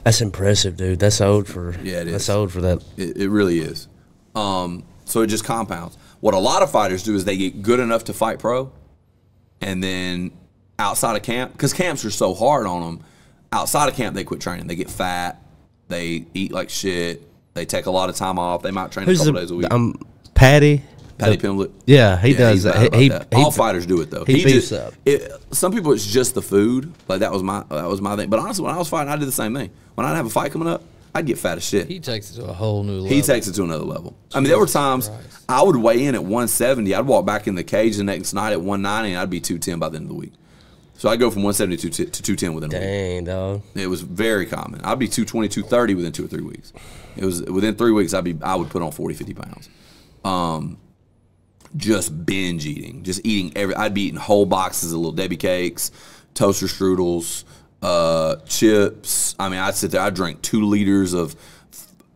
That's impressive, dude. That's old for Yeah, it That's old for that. It, it really is. Um, so it just compounds. What a lot of fighters do is they get good enough to fight pro, and then outside of camp, because camps are so hard on them, outside of camp they quit training. They get fat, they eat like shit, they take a lot of time off. They might train a Who's couple the days a week. um Paddy? Paddy the- Pimblett. Yeah, he Yeah, does he's that. He, that. he- All fighters do it though. he beefs just, up. It, some people it's just the food. Like that was my that was my thing. But honestly, when I was fighting, I did the same thing. When I'd have a fight coming up, I'd get fat as shit. He takes it to a whole new level. He takes it to another level. I mean, there were times Christ. I would weigh in at 170. I'd walk back in the cage the next night at 190, and I'd be 210 by the end of the week. So I'd go from 170 to 210 to 210 within a week. Dang, dog. It was very common. I'd be 220, 230 within two or three weeks. It was within three weeks. I'd be I would put on 40, 50 pounds. Um, just binge eating, just eating every. I'd be eating whole boxes of little Debbie cakes, toaster strudels, uh, chips. I mean, I'd sit there. I drink two liters of,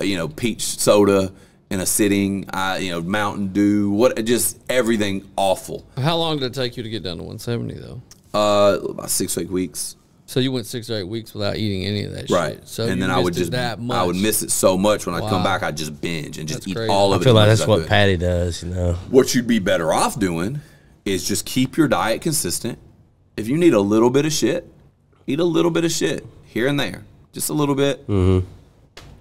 you know, peach soda in a sitting. I, you know, Mountain Dew. What? Just everything awful. How long did it take you to get down to 170 though? Uh, about six eight weeks. So you went six or eight weeks without eating any of that Right. shit. So and you then I would just that much. I would miss it so much when I would come back I'd just binge and just That's eat crazy. all of it. I feel as like that's what could. Paddy does, you know. What you'd be better off doing is just keep your diet consistent. If you need a little bit of shit, eat a little bit of shit here and there, just a little bit. Mm-hmm.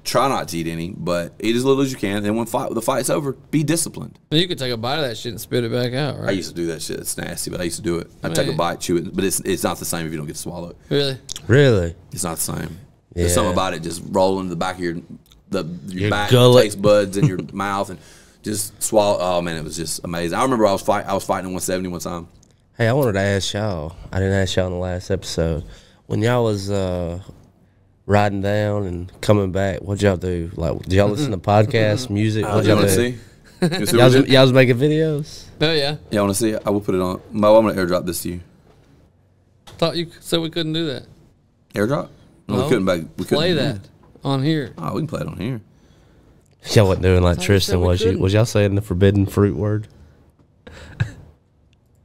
Try not to eat any, but eat as little as you can. And when fight, the fight's over, be disciplined. You could take a bite of that shit and spit it back out, right? I used to do that shit. It's nasty, but I used to do it. I'd take a bite, chew it, but it's it's not the same if you don't get to swallow it. Really? Really? It's not the same. There's something about it just rolling in the back of your the your, Your back gullet. taste buds in your [laughs] mouth and just swallow. Oh man, it was just amazing. I remember I was fight I was fighting in 170 one time. Hey, I wanted to ask y'all. I didn't ask y'all in the last episode. When y'all was uh, riding down and coming back, what'd y'all do? Like, did y'all listen to podcasts, [laughs] music? Uh, What'd you y'all want to do? see? [laughs] You wanna see Y'all was, y'all was making videos. Oh yeah. Yeah, I want to see. I will put it on. Mo, I'm gonna airdrop this to you. Thought you said we couldn't do that. Airdrop? No, No. we couldn't. Back, we couldn't Play that on here. Oh, we can play it on here. Y'all wasn't doing like Tristan was you? couldn't. Was y'all saying the forbidden fruit word?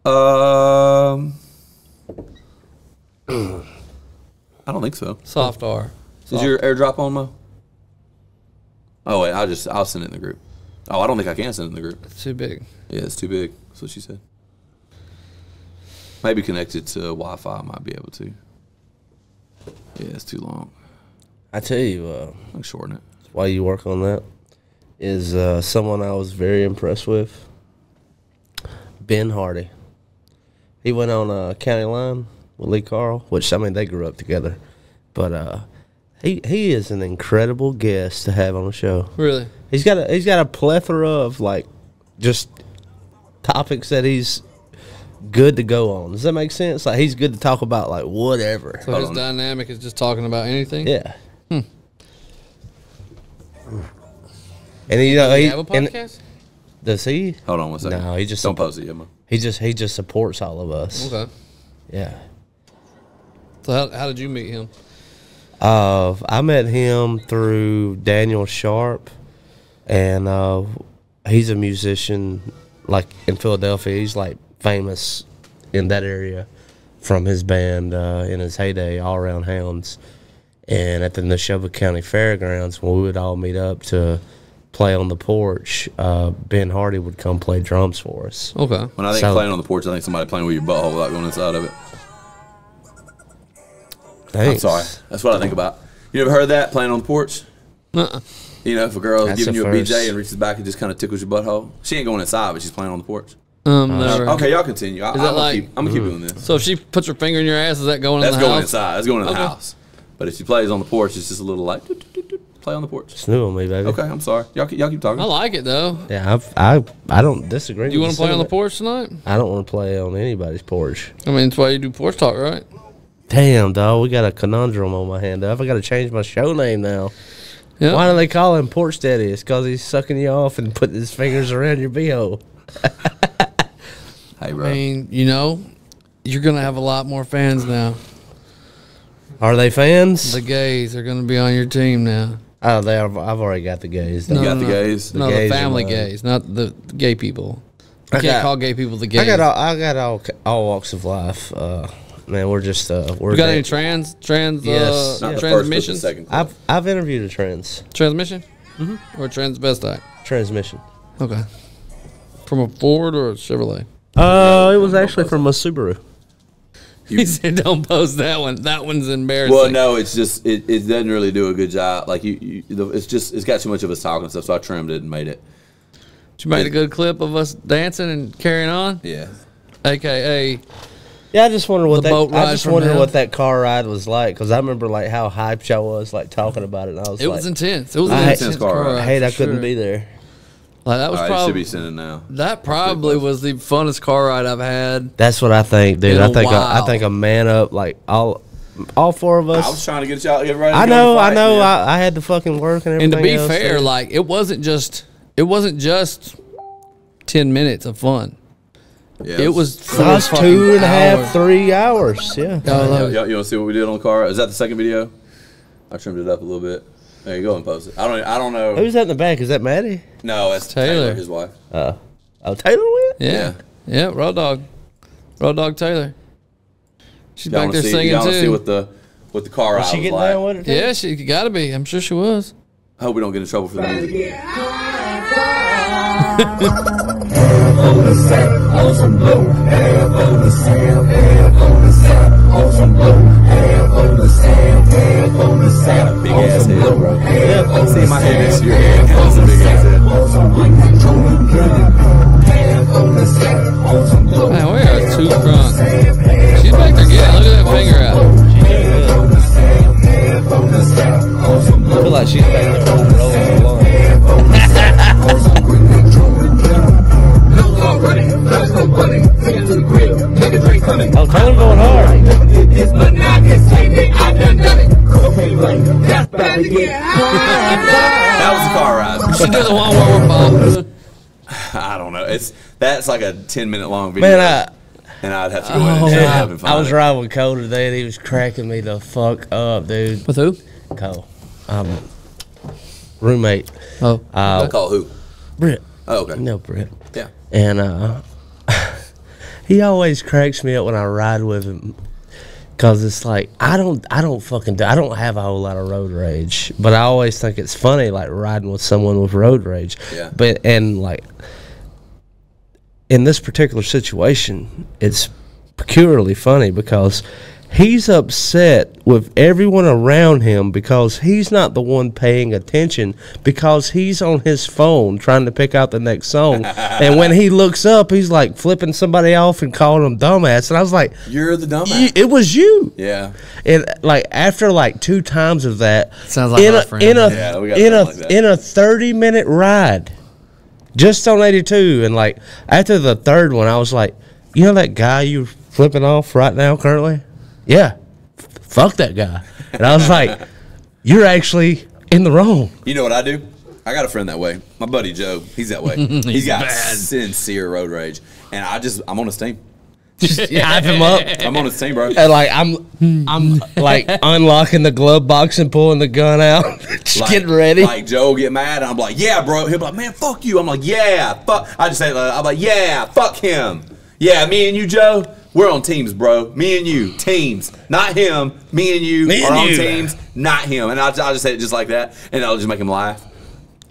Um, [clears throat] I don't think so. Soft R. Is your airdrop on Mo? Oh wait, I'll just I'll send it in the group. Oh, I don't think I can send it in the group. It's too big. Yeah, it's too big. That's what she said. Maybe connected to Wi-Fi, I might be able to. Yeah, it's too long. I tell you, uh, I can shorten it. while you work on that, is uh, someone I was very impressed with. Ben Hardy. He went on uh, County Line with Lee Carl, which I mean they grew up together, but uh, he he is an incredible guest to have on the show. Really? He's got a he's got a plethora of like just topics that he's good to go on. Does that make sense? Like he's good to talk about like whatever. So his dynamic is just talking about anything. Yeah. And you know, Does he he, have a and- podcast? does he? Hold on one second. No, he just don't post it yet, Mo. He just he just supports all of us. Okay. Yeah. So how, how did you meet him? Uh, I met him through Daniel Sharp, and uh, he's a musician like in Philadelphia. He's like famous in that area from his band uh, in his heyday, All Around Hounds. And at the Neshoba County Fairgrounds, when we would all meet up to play on the porch, uh, Ben Hardy would come play drums for us. Okay. When I think So- playing on the porch, I think somebody playing with your butthole without going inside of it. I'm sorry. That's what I think about. You ever heard that playing on the porch? Uh-uh. You know, if a girl is That's giving a you a first. BJ and reaches back and just kind of tickles your butthole, she ain't going inside, but she's playing on the porch. Um, never. Okay, y'all continue. I, I'm, that gonna like- keep, I'm gonna keep doing this. So if she puts her finger in your ass, is that going That's in the going house? inside. That's going in the Okay. house. But if she plays on the porch, it's just a little like play on the porch. It's new on me, baby. Okay, I'm sorry. Y'all, keep- y'all keep talking. I like it though. Yeah, I've, I I don't disagree. You want to play on the porch tonight? I don't want to play on anybody's porch. I mean, that's why you do porch talk, right? Damn, dog, we got a conundrum on my hand. Up. I got to change my show name now. Yeah. Why do they call him Porch Daddy? It's because he's sucking you off and putting his fingers around your beehole. Hey, [laughs] bro. I mean, you know, you're gonna have a lot more fans now. Are they fans? The gays are gonna be on your team now. oh, they are, I've already got the gays. you dog. got the gays. no, gays the family gays, not the gay people. You I can't got- call gay people the gays. I got all, I got all all walks of life. Uh, man, we're just uh, we're. you got any trans trans Yes. uh, Not the first, but the second. I've I've interviewed a trans Transmission or transvestite? transmission. Okay. From a Ford or a Chevrolet? Uh, it was actually from a Subaru. [laughs] He said, "Don't post that one. That one's embarrassing." Well, no, it's just it, it doesn't really do a good job. Like you, you, the- it's just it's got too much of us talking and stuff. So I trimmed it and made it. you made a good clip of us dancing and carrying on, Yeah. aka Yeah, I just wonder what The that. boat I just from wonder what that car ride was like because I remember like how hyped y'all was like talking about it. And I was it like, was intense. It was I an intense Intense car car ride. I hate I couldn't sure. be there. Like that was All right, it should probably be sending now. that probably was the funnest car ride I've had. That's what I think, dude. In I a think I, I think a man up like all all four of us. I was trying to get y'all get ready. I go know, I know. man. I, I had to fucking work and everything. And to be else, fair, dude. like it wasn't just it wasn't just ten minutes of fun. It Yeah, It was four That's fucking two and a half, hours. three hours. Yeah. I love Y'all, it. y'all- you want to see what we did on the car? Is that the second video? I trimmed it up a little bit. There you go and post it. I don't. I don't know. Who's that in the back? Is that Maddie? no, that's Taylor. Taylor. his wife. Uh, oh, Taylor went? Yeah. Yeah, Road Dog. Road Dog Taylor. She's Y'all back want there to see? singing Y'all want to see too. what the what the car ride She was getting like? down with it? too? yeah, she got to be. I'm sure she was. I hope we don't get in trouble for the music. [laughs] Big ass head, bro. Yeah, see my head next to your head. That's a big ass head. Man, we are too drunk. She's back there getting. Look at that finger out. I feel like she's back there rolling Oh, Taylor going hard. That was the car ride. She did the one where we're both. I don't know. It's that's like a ten minute long video. Man, I, and I'd have to go in Oh, and check it wow. up and find I was it. riding with Cole today and he was cracking me the fuck up, dude. With who? Cole. Um, roommate. Oh. Uh, Call who? Britt. Oh, okay. No, Britt. Yeah. And uh, he always cracks me up when I ride with him. Cause it's like I don't, I don't fucking, do, I don't have a whole lot of road rage, but I always think it's funny like riding with someone with road rage. Yeah. But and like in this particular situation, it's peculiarly funny because he's upset with everyone around him because he's not the one paying attention because he's on his phone trying to pick out the next song. [laughs] and when he looks up, he's like flipping somebody off and calling them dumbass. And I was like, You're the dumbass. it was you. Yeah. And like after like two times of that, Sounds like in a friend. in a Yeah, we got in a something like in a thirty minute ride, just on eighty two, and like after the third one, I was like, you know that guy you flipping off right now currently? Yeah, F- fuck that guy. And I was like, you're actually in the wrong. You know what I do? I got a friend that way. My buddy Joe, he's that way. [laughs] he's got sincere road rage, and I just I'm on his team. [laughs] Hype him up. I'm on his team, bro. And like I'm, I'm like unlocking the glove box and pulling the gun out, [laughs] just Like- getting ready. Like Joe get mad, and I'm like, yeah, bro. He'll be like, man, fuck you. I'm like, yeah, fuck. I just say, uh, I'm like, yeah, fuck him. Yeah, me and you, Joe, we're on teams, bro. Me and you, teams, not him. Me and you Me are and on you. teams, not him. And I'll, I'll just say it just like that, and I'll just make him laugh.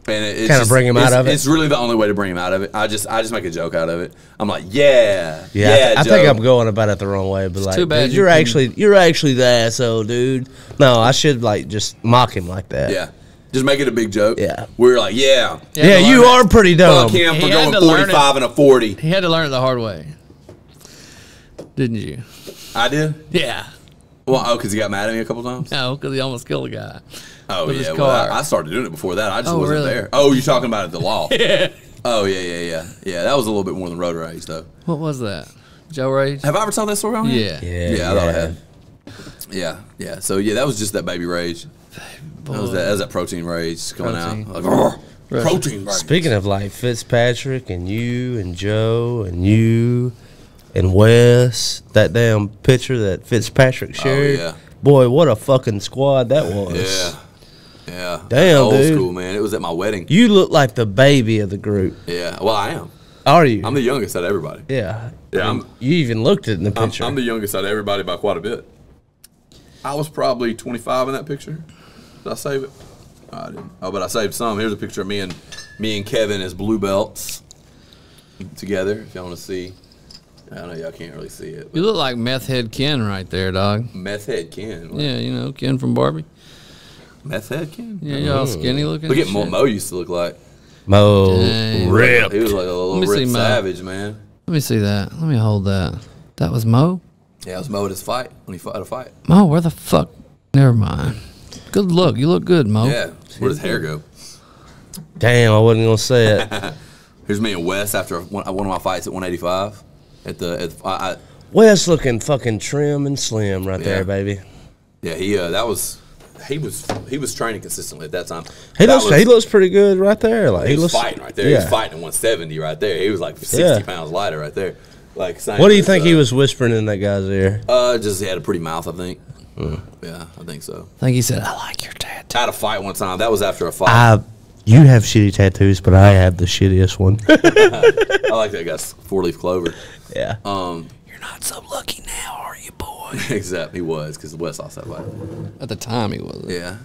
And it, it's Kinda bring him out of it. It's really the only way to bring him out of it. I just, I just make a joke out of it. I'm like, yeah, Yeah, yeah, I, th- I think I'm going about it the wrong way, but like, too bad dude, you you're couldn't- actually you're actually the asshole, dude. No, I should like just mock him like that. Yeah, just make it a big joke. Yeah. we're like, yeah, Yeah, yeah, you learn are pretty dumb. fuck him for had going to learn it. 45 and a 40. He had to learn it the hard way. Didn't you? I did. Yeah. Well, oh, because he got mad at me a couple times. No, because he almost killed a guy. Oh With his yeah, well, I. I started doing it before that. I just Oh, wasn't really? there. Oh, you're talking about at the law? [laughs] yeah. Oh yeah, yeah, yeah, yeah. That was a little bit more than road rage, though. What was that? Joe Rage? Have I ever told that story on here? Yeah. Yeah, Yeah, I thought I had. Yeah, yeah. So yeah, that was just that baby rage. That was that, that was that protein rage coming Protein. out. Like, "Grr, Right. protein rage. Speaking of like Fitzpatrick and you and Joe and you and Wes, that damn picture that Fitzpatrick oh, shared. Oh, yeah. Boy, what a fucking squad that was. Yeah, yeah. Damn, old dude. school man. It was at my wedding. You look like the baby of the group. Yeah. Well, I am. Are you? I'm the youngest out of everybody. yeah. Yeah, I'm- you even looked at it in the I'm, picture. I'm the youngest out of everybody by quite a bit. I was probably 25 in that picture. Did I save it? I didn't. Oh, but I saved some. Here's a picture of me and me and Kevin as blue belts together. If y'all want to see, I don't know y'all can't really see it. You look like meth head Ken right there, dog. meth head Ken. What? Yeah, you know, Ken from Barbie. Meth head Ken. Yeah, you're all skinny looking. Look at Mo, shit. Mo used to look like. Mo Dang. Rip. He was like a little Let see ripped Mo. savage, man. Let me see that. Let me hold that. That was Mo? Yeah, it was Mo at his fight when he fought at a fight. Mo, where the fuck? Never mind. Good look. You look good, Mo. Yeah, where does hair go? Damn, I wasn't gonna say it. [laughs] Here's me and Wes after one, one of my fights at 185. At the, at, I, I, Wes looking fucking trim and slim right Yeah. there, baby. Yeah, he uh, that was he was he was training consistently at that time. He That looks was- he looks pretty good right there. Like he, he, was looks fighting right there. He Yeah. was fighting at 170 right there. He was like 60 Yeah. pounds lighter right there. like, saying What do you that, think he uh, was whispering in that guy's ear? Uh, just he had a pretty mouth, I think. Hmm. Yeah, I think so. I think he said, "I like your tattoo." I had a fight one time. That was after a fight. I, you have shitty tattoos, but I have the shittiest one. [laughs] I like that guy's four leaf clover. Yeah. Um, You're not so lucky now, are you, boy? [laughs] exactly, he was because Wes lost that fight. At the time, he wasn't. Yeah,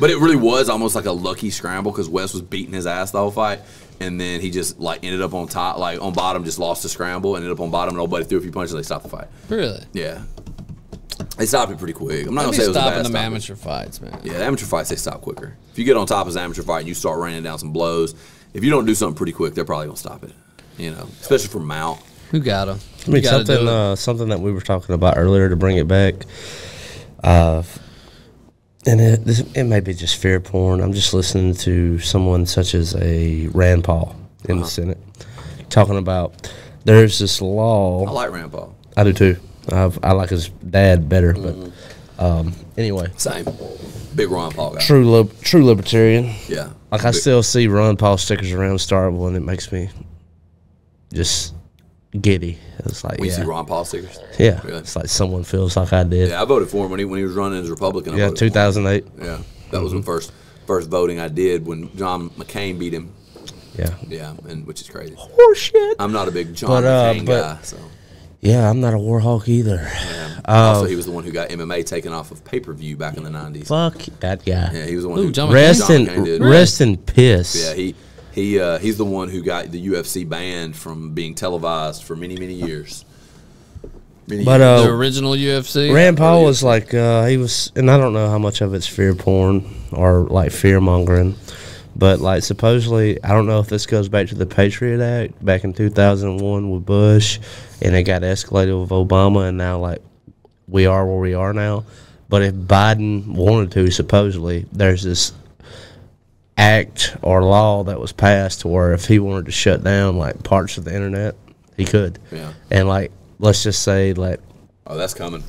but it really was almost like a lucky scramble because Wes was beating his ass the whole fight, and then he just like ended up on top, like on bottom, just lost the scramble, and ended up on bottom, and old buddy threw a few punches, and they stopped the fight. Really? Yeah, they stopped it pretty quick. I'm not gonna say it was a stopping bad them stoppage. amateur fights, man. Yeah, the amateur fights they stop quicker. If you get on top of an amateur fight and you start raining down some blows, if you don't do something pretty quick, they're probably gonna stop it. You know, especially for mount. Who got him? I mean, something uh, something that we were talking about earlier to bring it back. Uh, and it, this, it may be just fear porn. I'm just listening to someone such as a Rand Paul in the Senate talking about there's this law. I like Rand Paul. I do too. I've, I like his dad better, but um, anyway, Same. Big Ron Paul guy. true true libertarian. Yeah. Like I Big- still see Ron Paul stickers around Starkville, and it makes me just giddy. It's like When you yeah, see Ron Paul stickers. yeah. Really? It's like someone feels like I did. Yeah, I voted for him when he when he was running as Republican. I Yeah, voted for him. 2008. Yeah, that was the first first voting I did when John McCain beat him. Yeah. Yeah, and which is crazy. Horseshit. I'm not a big John But, uh, McCain but- guy, so. Yeah, I'm not a war hawk either. Yeah. Uh, also, he was the one who got MMA taken off of pay per view back in the '90s. Fuck that guy. Yeah, he was the one Ooh, who John McCain? Rest John in did. rest in piss. Yeah, he he uh, he's the one who got the UFC banned from being televised for many many years. Many But, years. uh, the original UFC. Rand Paul was like uh, he was, and I don't know how much of it's fear porn or like fear mongering, but like supposedly I don't know if this goes back to the Patriot Act back in 2001 with Bush, and it got escalated with Obama, and now like we are where we are now. But if Biden wanted to, supposedly there's this act or law that was passed to where if he wanted to shut down like parts of the internet, he could. Yeah. And like let's just say like oh, that's coming.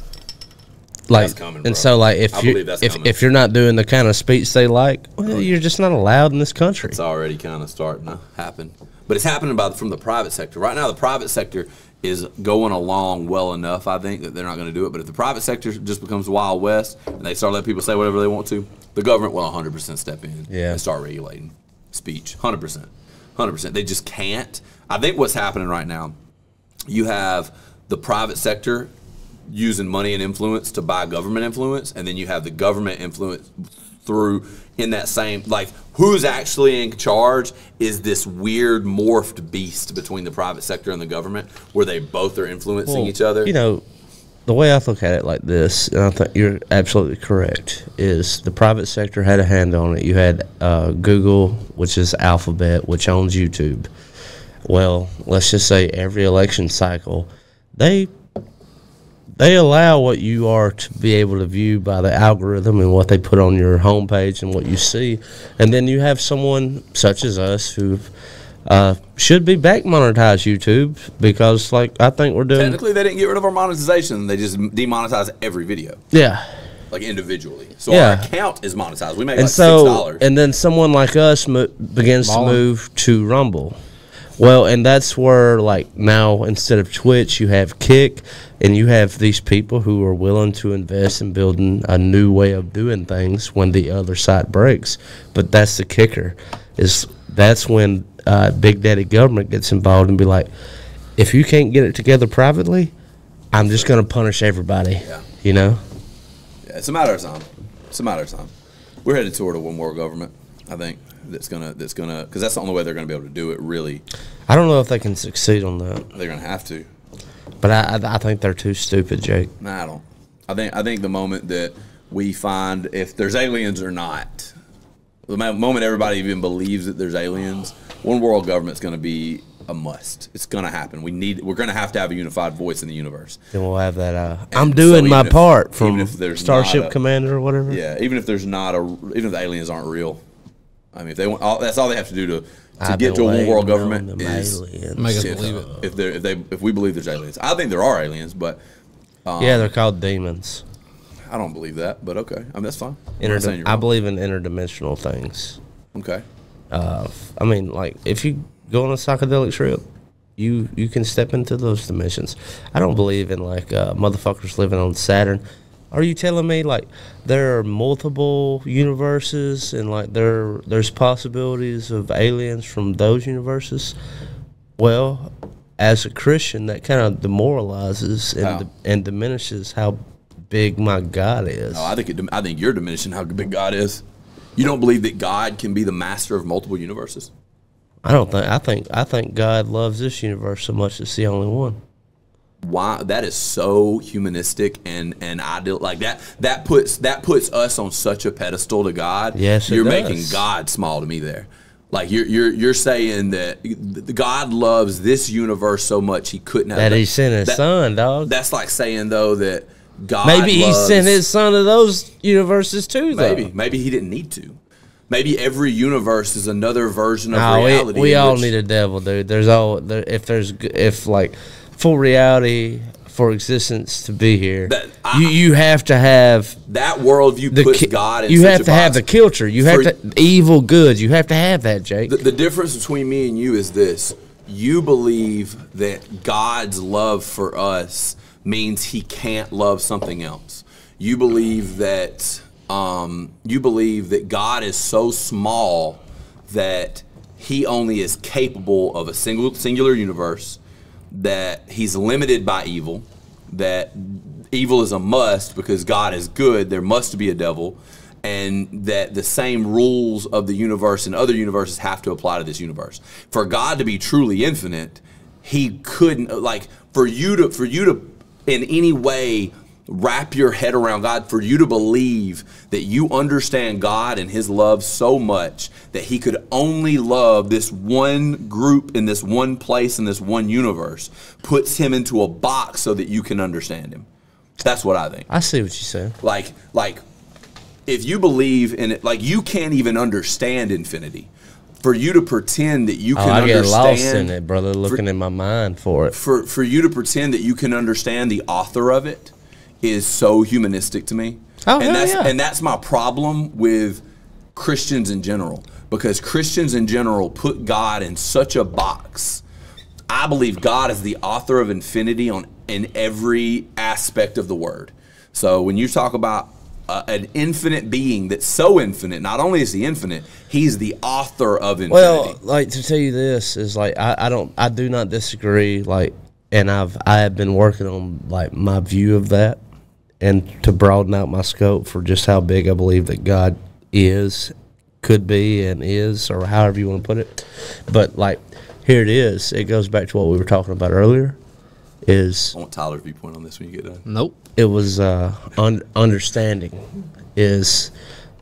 like That's coming, bro. and so like if I you if, coming. if you're not doing the kind of speech they like oh, well, you're just not allowed in this country It's already kind of starting to happen, but it's happening about from the private sector. Right now, the private sector is going along well enough. I think that they're not going to do it. But if the private sector just becomes wild west and they start letting people say whatever they want to, the government will 100% step in Yeah. and start regulating speech. 100%, 100%. They just can't. I think what's happening right now, you have the private sector using money and influence to buy government influence, and then you have the government influence through in that same like who's actually in charge is this weird morphed beast between the private sector and the government where they both are influencing Well, each other. you know the way I look at it like this, and I think you're absolutely correct, is the private sector had a hand on it. You had uh, Google, which is Alphabet, which owns YouTube. Well, let's just say every election cycle, they they allow what you are to be able to view by the algorithm and what they put on your homepage and what you see, and then you have someone such as us who. Uh, should be back monetize YouTube because, like, I think we're doing. Technically, they didn't get rid of our monetization; they just demonetize every video, Yeah, like individually. So Yeah. our account is monetized. We make and like six so dollars. and then someone like us mo- begins Ballin'. to move to rumble well and that's where like now instead of twitch you have kick and you have these people who are willing to invest in building a new way of doing things when the other side breaks but that's the kicker is that's when uh, big daddy government gets involved and be like if you can't get it together privately i'm just going to punish everybody Yeah. you know Yeah, it's a matter of time. It's a matter of time. We're headed toward a one world government. I think that's gonna that's gonna because that's the only way they're gonna be able to do it. Really, i don't know if they can succeed on that they're gonna have to. But I, I, I think they're too stupid, Jake. Nah, I don't. I think I think the moment that we find if there's aliens or not, the moment everybody even believes that there's aliens, one world government's going to be a must. It's going to happen. We need. We're going to have to have a unified voice in the universe. Then we'll have that. Uh, I'm so doing my if- part from Starship a- Commander or whatever. Yeah, even if there's not a, even if the aliens aren't real. I mean, if they want, all, that's all they have to do to to I've get to a one waiting world on government them is aliens. Make us if, believe it. if they if they if we believe there's aliens. I think there are aliens, but yeah, they're called demons. I don't believe that. But okay, I mean that's fine. I'm not saying Interdi- you're I wrong. believe in interdimensional things. Okay. Uh, I mean, like if you go on a psychedelic trip, you you can step into those dimensions. I don't believe in like uh, motherfuckers living on Saturn. Are you telling me like there are multiple universes and like there there's possibilities of aliens from those universes? Well, as a Christian, that kind of demoralizes and di- and diminishes how big my God is. No, I think it, I think you're diminishing how big God is. You don't believe that God can be the master of multiple universes? I don't think I think I think God loves this universe so much it's the only one. Why? That is so humanistic and and ideal. Like that that puts that puts us on such a pedestal to God. Yes, you're does. making God small to me there. Like you're you're you're saying that God loves this universe so much he couldn't have That he sent his that- son, dog. That's like saying though that God Maybe he loves- sent his son to those universes too, though. Maybe maybe he didn't need to. Maybe every universe is another version of No, reality. we, we all need a devil, dude. There's all there, if there's if like for reality for existence to be here, That- I- you you have to have that worldview the puts God in you have to have the culture. You have For- to evil good. You have to have that, Jake. The, the difference between me and you is this: you believe that God's love for us means He can't love something else. You believe that um, you believe that God is so small that He only is capable of a single singular universe. That He's limited by evil. That evil is a must because God is good. There must be a devil and that the same rules of the universe and other universes have to apply to this universe. For God to be truly infinite, he couldn't like for you to for you to in any way wrap your head around God, for you to believe that you understand God and his love so much that he could only love this one group in this one place in this one universe puts him into a box so that you can understand him. That's what I think I see what you say. like like if you believe in it like you can't even understand infinity for you to pretend that you Oh, can I get understand lost in it, brother. Looking in my mind for it. for for you to pretend that you can understand the author of it is so humanistic to me Oh, and that's yeah. and that's my problem with Christians in general because Christians in general put God in such a box I believe God is the author of infinity on in every aspect of the word. So when you talk about uh, an infinite being that's so infinite, not only is he infinite, he's the author of infinity. Well, like to tell you this is like I, I don't I do not disagree. Like, and I've I have been working on like my view of that, and to broaden out my scope for just how big I believe that God is, could be, and is, or however you want to put it. But like, here it is. It goes back to what we were talking about earlier. Is I want Tyler's viewpoint on this when you get done. Nope. it was uh, un- understanding is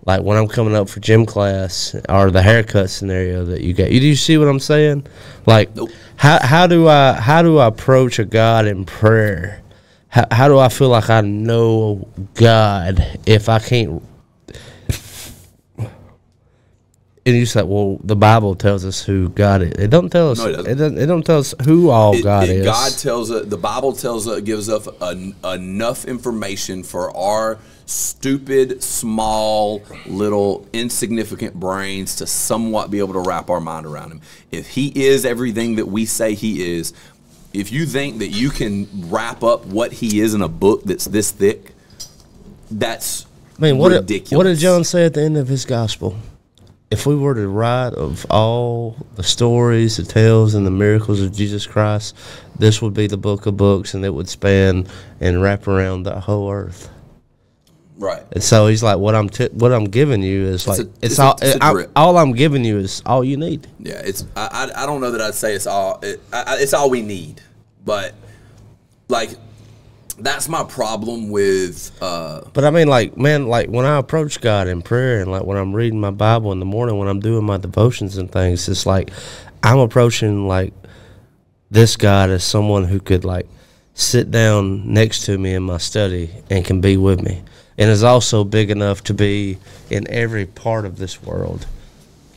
like when I'm coming up for gym class or the haircut scenario that you get. You do you see what I'm saying? Like Nope. how how do I how do I approach a God in prayer? How, how do I feel like I know God if I can't? And you said, "Well, the Bible tells us who God is. It don't tell us. No, it it, doesn't. doesn't. It don't tell us who all It- God it- is. God tells us, the Bible tells us, gives us en- enough information for our stupid, small, little, insignificant brains to somewhat be able to wrap our mind around him. If he is everything that we say he is, if you think that you can wrap up what he is in a book that's this thick, that's I mean, what did, ridiculous. what did John say at the end of his gospel? If we were to write of all the stories, the tales, and the miracles of Jesus Christ, this would be the book of books, and it would span and wrap around the whole earth. Right. And so he's like, "What I'm t- what I'm giving you is like a- it's, it's a- all it's I- all I'm giving you is all you need." Yeah, it's I, I, I don't know that I'd say it's all it, I- it's all we need, but like that's my problem with uh But I mean, like, man, like when I approach God in prayer and like when I'm reading my Bible in the morning, when I'm doing my devotions and things, it's like I'm approaching like this God as someone who could like sit down next to me in my study and can be with me, and is also big enough to be in every part of this world,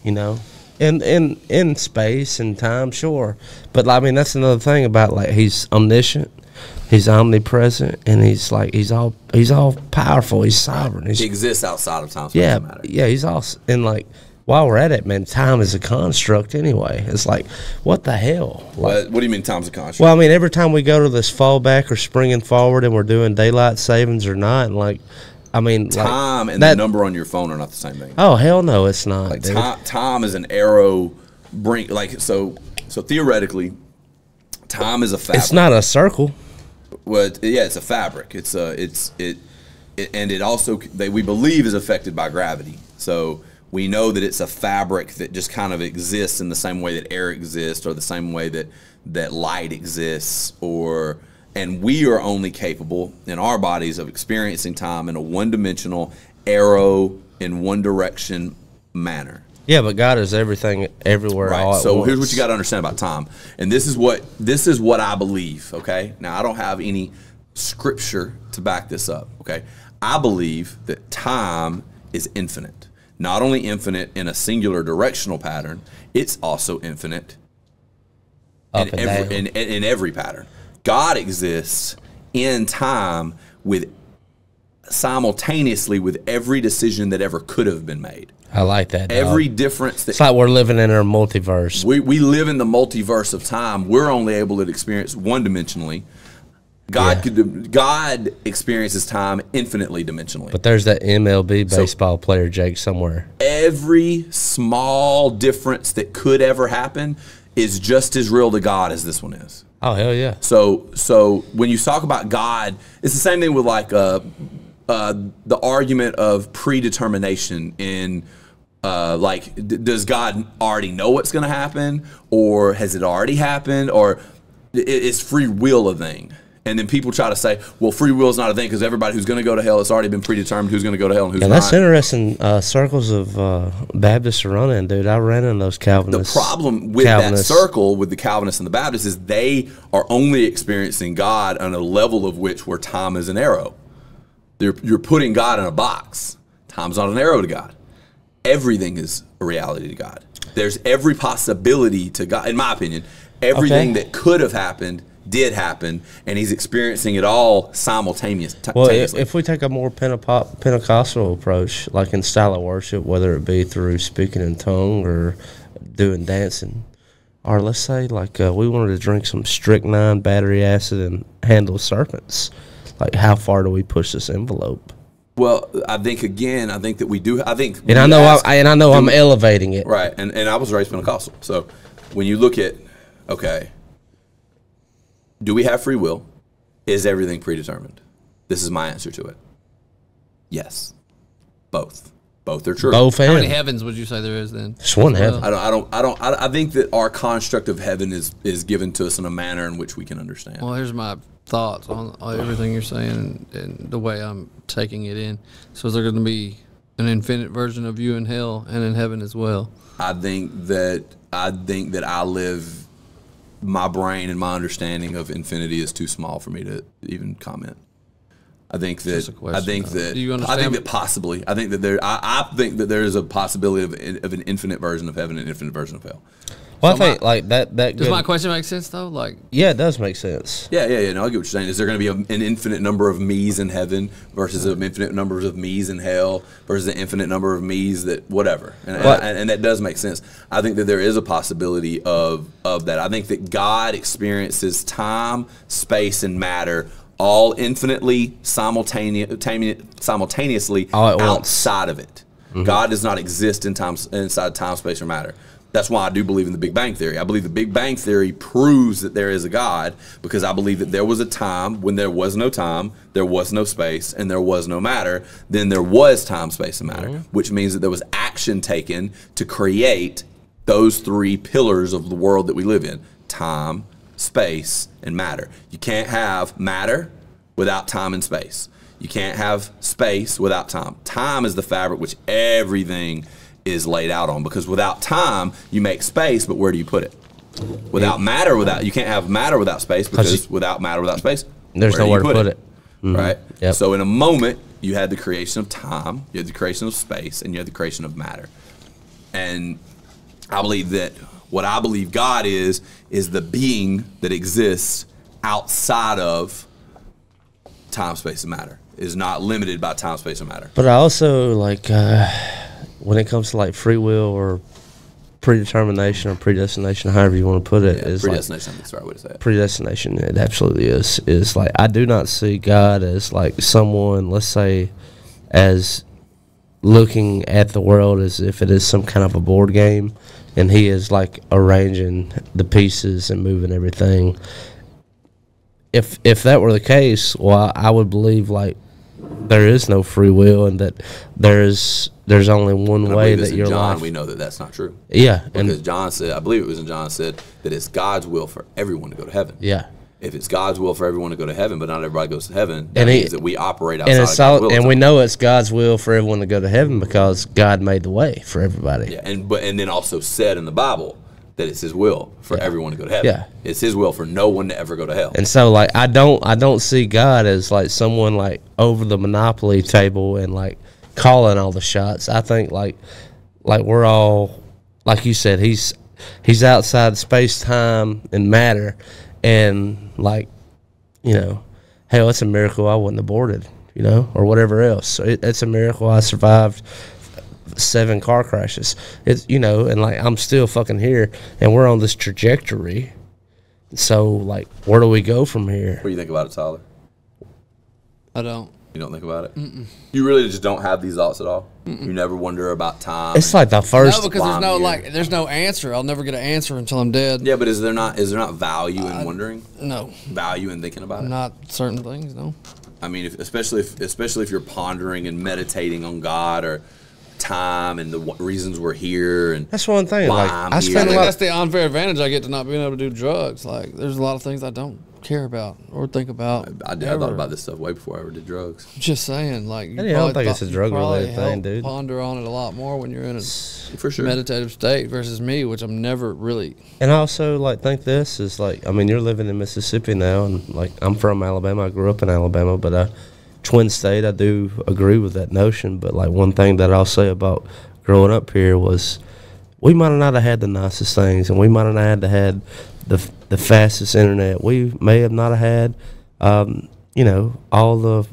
you know. In, in in space and time, sure, but I mean that's another thing about like he's omniscient, he's omnipresent, and he's like he's all he's all powerful, he's sovereign, he's he exists outside of time yeah, matter. yeah, he's all and like while we're at it, man, time is a construct anyway. It's like, what the hell? Like, What, what do you mean time's a construct? well, I mean, every time we go to this fallback or springing forward, and we're doing daylight savings or not, and like, I mean, like, time and that- the number on your phone are not the same thing. Oh hell no, it's not. Like time, time is an arrow bring like so so theoretically time is a fabric. It's not a circle. Well, yeah, it's a fabric. It's a it's it, it and it also they we believe is affected by gravity. So we know that it's a fabric that just kind of exists in the same way that air exists, or the same way that that light exists, or and we are only capable in our bodies of experiencing time in a one-dimensional arrow in one direction manner. Yeah, but God is everything, everywhere. all Right. So here's what you got to understand about time, and this is what this is what I believe. Okay. Now I don't have any scripture to back this up. Okay. I believe that time is infinite. Not only infinite in a singular directional pattern, it's also infinite Up in every in, in, in every pattern. God exists in time with simultaneously with every decision that ever could have been made. I like that. dog. Every difference that It's like we're living in a multiverse. we, we live in the multiverse of time. We're only able to experience one dimensionally. God Yeah. could God experiences time infinitely dimensionally. But there's that MLB baseball player, Jake, somewhere. Every small difference that could ever happen is just as real to God as this one is. Oh hell yeah! So so when you talk about God, it's the same thing with like uh, uh, the argument of predetermination in uh, like d- does God already know what's going to happen or has it already happened or is free will a thing? And then people try to say, well, free will is not a thing because everybody who's going to go to hell, it's already been predetermined who's going to go to hell and who's And not. that's interesting. Uh, circles of uh, Baptists are running, dude. I ran in those Calvinists. the problem with Calvinists. that circle with the Calvinists and the Baptists is they are only experiencing God on a level of which where time is an arrow. They're, you're putting God in a box. Time's not an arrow to God. Everything is a reality to God. There's every possibility to God, in my opinion. Everything Okay. that could have happened did happen, and He's experiencing it all simultaneous- Well, if, simultaneously. if we take a more Penteco- Pentecostal approach, like in style of worship, whether it be through speaking in tongue or doing dancing, or let's say like uh, we wanted to drink some strychnine, battery acid, and handle serpents, like how far do we push this envelope? well, I think again, I think that we do. I think, And I know, ask- I, and I know I'm elevating it. Right, and and I was raised Pentecostal. So when you look at, okay, do we have free will? Is everything predetermined? This is my answer to it. Yes, both. Both are true. Both How many and heavens would you say there is then? Just one heaven. I don't. I don't. I don't. I, I think that our construct of heaven is is given to us in a manner in which we can understand. Well, here's my thoughts on, on everything you're saying and, and the way I'm taking it in. So, is there going to be an infinite version of you in hell and in heaven as well? I think that I think that I live. My brain and my understanding of infinity is too small for me to even comment. I think that question, I think though. that Do you I think that possibly I think that there I, I think that there is a possibility of, of an infinite version of heaven and infinite version of hell. Well, I So my- like that. That Does good- my question make sense though? Like, yeah, it does make sense. Yeah, yeah, yeah. No, I get what you're saying. Is there going to be a, an infinite number of me's in heaven versus an infinite numbers of me's in hell versus an infinite number of me's that whatever? And, But- and, and that does make sense. I think that there is a possibility of of that. I think that God experiences time, space, and matter all infinitely simultaneous, simultaneously All outside of it. Mm-hmm. God does not exist in time inside time, space, or matter. That's why I do believe in the Big Bang Theory. I believe the Big Bang Theory proves that there is a God because I believe that there was a time when there was no time, there was no space, and there was no matter. Then there was time, space, and matter, mm-hmm. which means that there was action taken to create those three pillars of the world that we live in time, space, and matter. You can't have matter without time and space. You can't have space without time. Time is the fabric which everything is laid out on because without time, you make space, but where do you put it? Without matter, without you can't have matter without space because without matter, without space, There's nowhere to put it. Right? Yep. So in a moment, you had the creation of time, you had the creation of space, and you had the creation of matter. And I believe that what I believe God is is the being that exists outside of time, space, and matter. Is not limited by time, space, and matter. But I also like, uh, when it comes to like free will or predetermination or predestination, however you want to put it, Yeah, is like predestination. Think that's the right way to say it. predestination it absolutely is is like i do not see god as like someone let's say as looking at the world as if it is some kind of a board game and he is like arranging the pieces and moving everything if if that were the case well i would believe like there is no free will and that there is there's only one And way that your John, life we know that that's not true. yeah and Because John said, I believe it was in John said that it's God's will for everyone to go to heaven. yeah If it's God's will for everyone to go to heaven, but not everybody goes to heaven, that And he- means that we operate outside and of it's all, will. and we know it's God's will for everyone to go to heaven because God made the way for everybody. Yeah, and but and then also said in the Bible that it's His will for everyone to go to heaven. Yeah. it's His will for no one to ever go to hell. And so like I don't I don't see God as like someone like over the monopoly table and like calling all the shots. I think like like we're all like you said he's he's outside space time and matter and like you know hell it's a miracle I wasn't aborted, you know, or whatever else. So it, it's a miracle I survived seven car crashes. It's you know, and like I'm still fucking here, and we're on this trajectory. So like, where do we go from here? What do you think about it, Tyler? I don't. You don't think about it. You really just don't have these thoughts at all. You never wonder about time. It's like the first. no, because there's no here. like, there's no answer. I'll never get an answer until I'm dead. yeah, but is there not is there not value in wondering? No, Value in thinking about it? not certain things. No. I mean, if, especially if especially if you're pondering and meditating on God or time and the w- reasons we're here and That's one thing. Why Like I'm I here. Spend a lot. that's the unfair advantage I get to not being able to do drugs. Like, there's a lot of things I don't care about or think about. I, did, I thought about this stuff way before I ever did drugs. Just saying, like, you I don't probably think it's a drug-related thing, dude. Ponder on it a lot more when you're in a For sure. meditative state versus me, which I'm never really. And I also like think this is like I mean you're living in Mississippi now, and like I'm from Alabama. I grew up in Alabama, but uh, Twin State. I do agree with that notion. But like one thing that I'll say about growing up here was we might have not have had the nicest things, and we might have not had had the the fastest internet. We may have not have had, um, you know, all the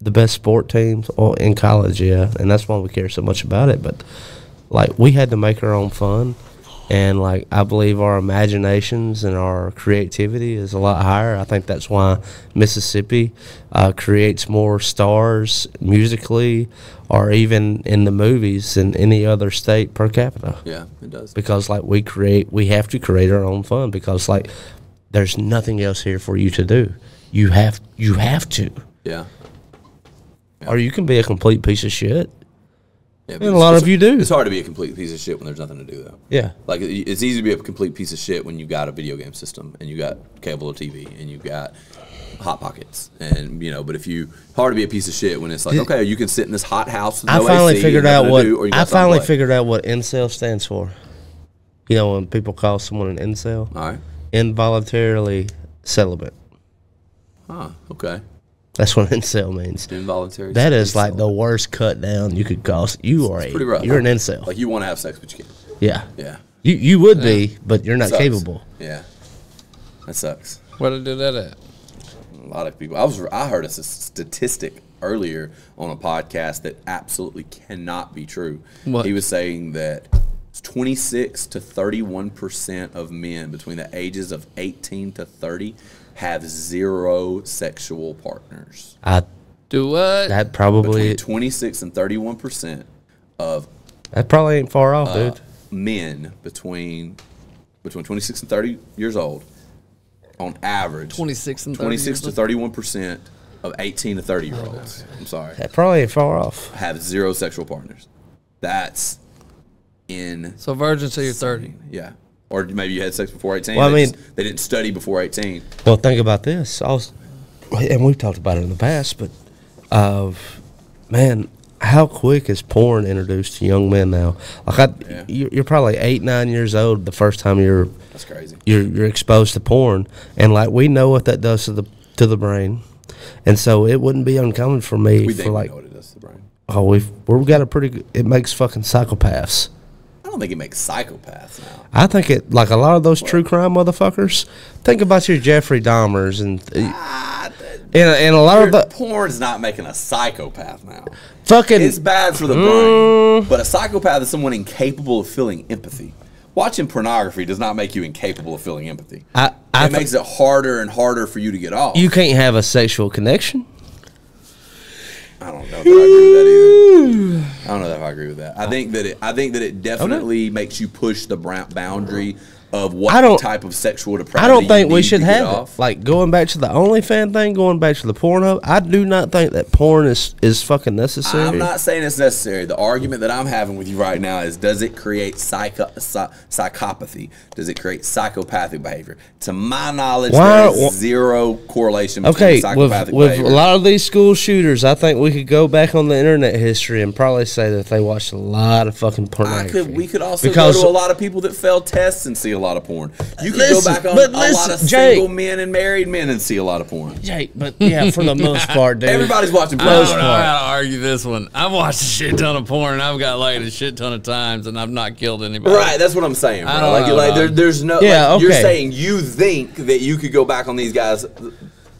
the best sport teams in college. Yeah, and that's why we care so much about it. But like we had to make our own fun and like i believe our imaginations and our creativity is a lot higher. I think that's why mississippi uh, creates more stars musically or even in the movies than any other state per capita. Yeah, it does. because like we create we have to create our own fun because like there's nothing else here for you to do. You have you have to. Yeah. or you can be a complete piece of shit yeah And a lot of you do. It's hard to be a complete piece of shit when there's nothing to do though. yeah Like it's easy to be a complete piece of shit when you've got a video game system and you got cable or TV and you've got hot pockets and you know. But if you hard to be a piece of shit when it's like okay, you can sit in this hot house. With I no finally AC, figured out what do, I finally figured out what incel stands for. You know when people call someone an incel, All right. involuntarily celibate. Huh. Okay. That's what incel means. Involuntary. That is like the worst cut down you could cause. You are a pretty rough. you're an incel. Like you want to have sex, but you can't. yeah, Yeah. you you would be, but you're not Sucks. capable. Yeah. That sucks. Where to do that at? A lot of people. I was. I heard a statistic earlier on a podcast that absolutely cannot be true. What? He was saying that 26 to 31 percent of men between the ages of 18 to 30 have zero sexual partners. I Do what? that probably Between 26 and 31 percent of that probably ain't far off, uh, dude. men between between 26 and 30 years old, on average, 26 and 26 to 31 percent of 18 to 30 year olds. I'm sorry, That probably ain't far off. have zero sexual partners. That's in So virgin till you're 30. yeah. Or maybe you had sex before 18. Well, I they mean- just- they didn't study before 18. Well, think about this. I was, and we've talked about it in the past, but of man, how quick is porn introduced to young men now? Like, I, Yeah. you're, you're probably eight, nine years old the first time you're That's crazy. you're you're exposed to porn, and like we know what that does to the to the brain, and so it wouldn't be uncommon for me We for like, we know what it does to the brain. oh, we've we've got a pretty. good It makes fucking psychopaths. I don't think it makes psychopaths now. I think it like a lot of those true crime motherfuckers. Think about your Jeffrey Dahmers and uh, Ah, And, and a lot of the Porn's not making a psychopath now. fucking It's bad for the Mm. brain, but a psychopath is someone incapable of feeling empathy. Watching pornography does not make you incapable of feeling empathy. I, I it makes it harder and harder for you to get off. you can't have a sexual connection. I don't know if I agree with that either. I don't know if I agree with that. I think that it. I think that it definitely makes you push the boundary of what I don't- type of sexual depravity. I don't think we should have off. it. Like going back to the OnlyFans thing, going back to the porno. I do not think that porn is is fucking necessary. I'm not saying it's necessary. The argument that I'm having with you right now is: Does it create psycho- psy- psychopathy? Does it create psychopathic behavior? To my knowledge, Why- there is zero correlation between Okay, with, psychopathic with behavior. a lot of these school shooters, I think we could go back on the internet history and probably say that they watched a lot of fucking I pornography. could, we could also Because- go to a lot of people that failed tests and see a lot of porn. You can Listen, go back on but a lot of Jake. single men and married men and see a lot of porn. Jake, but yeah, for the [laughs] most part, dude. Everybody's watching I porn. don't know how to argue this one. I've watched a shit ton of porn. and I've got laid a shit ton of times, and I've not killed anybody. Right, that's what I'm saying, bro. I don't Like, know, like there, there's no. Yeah, like, You're saying you think that you could go back on these guys'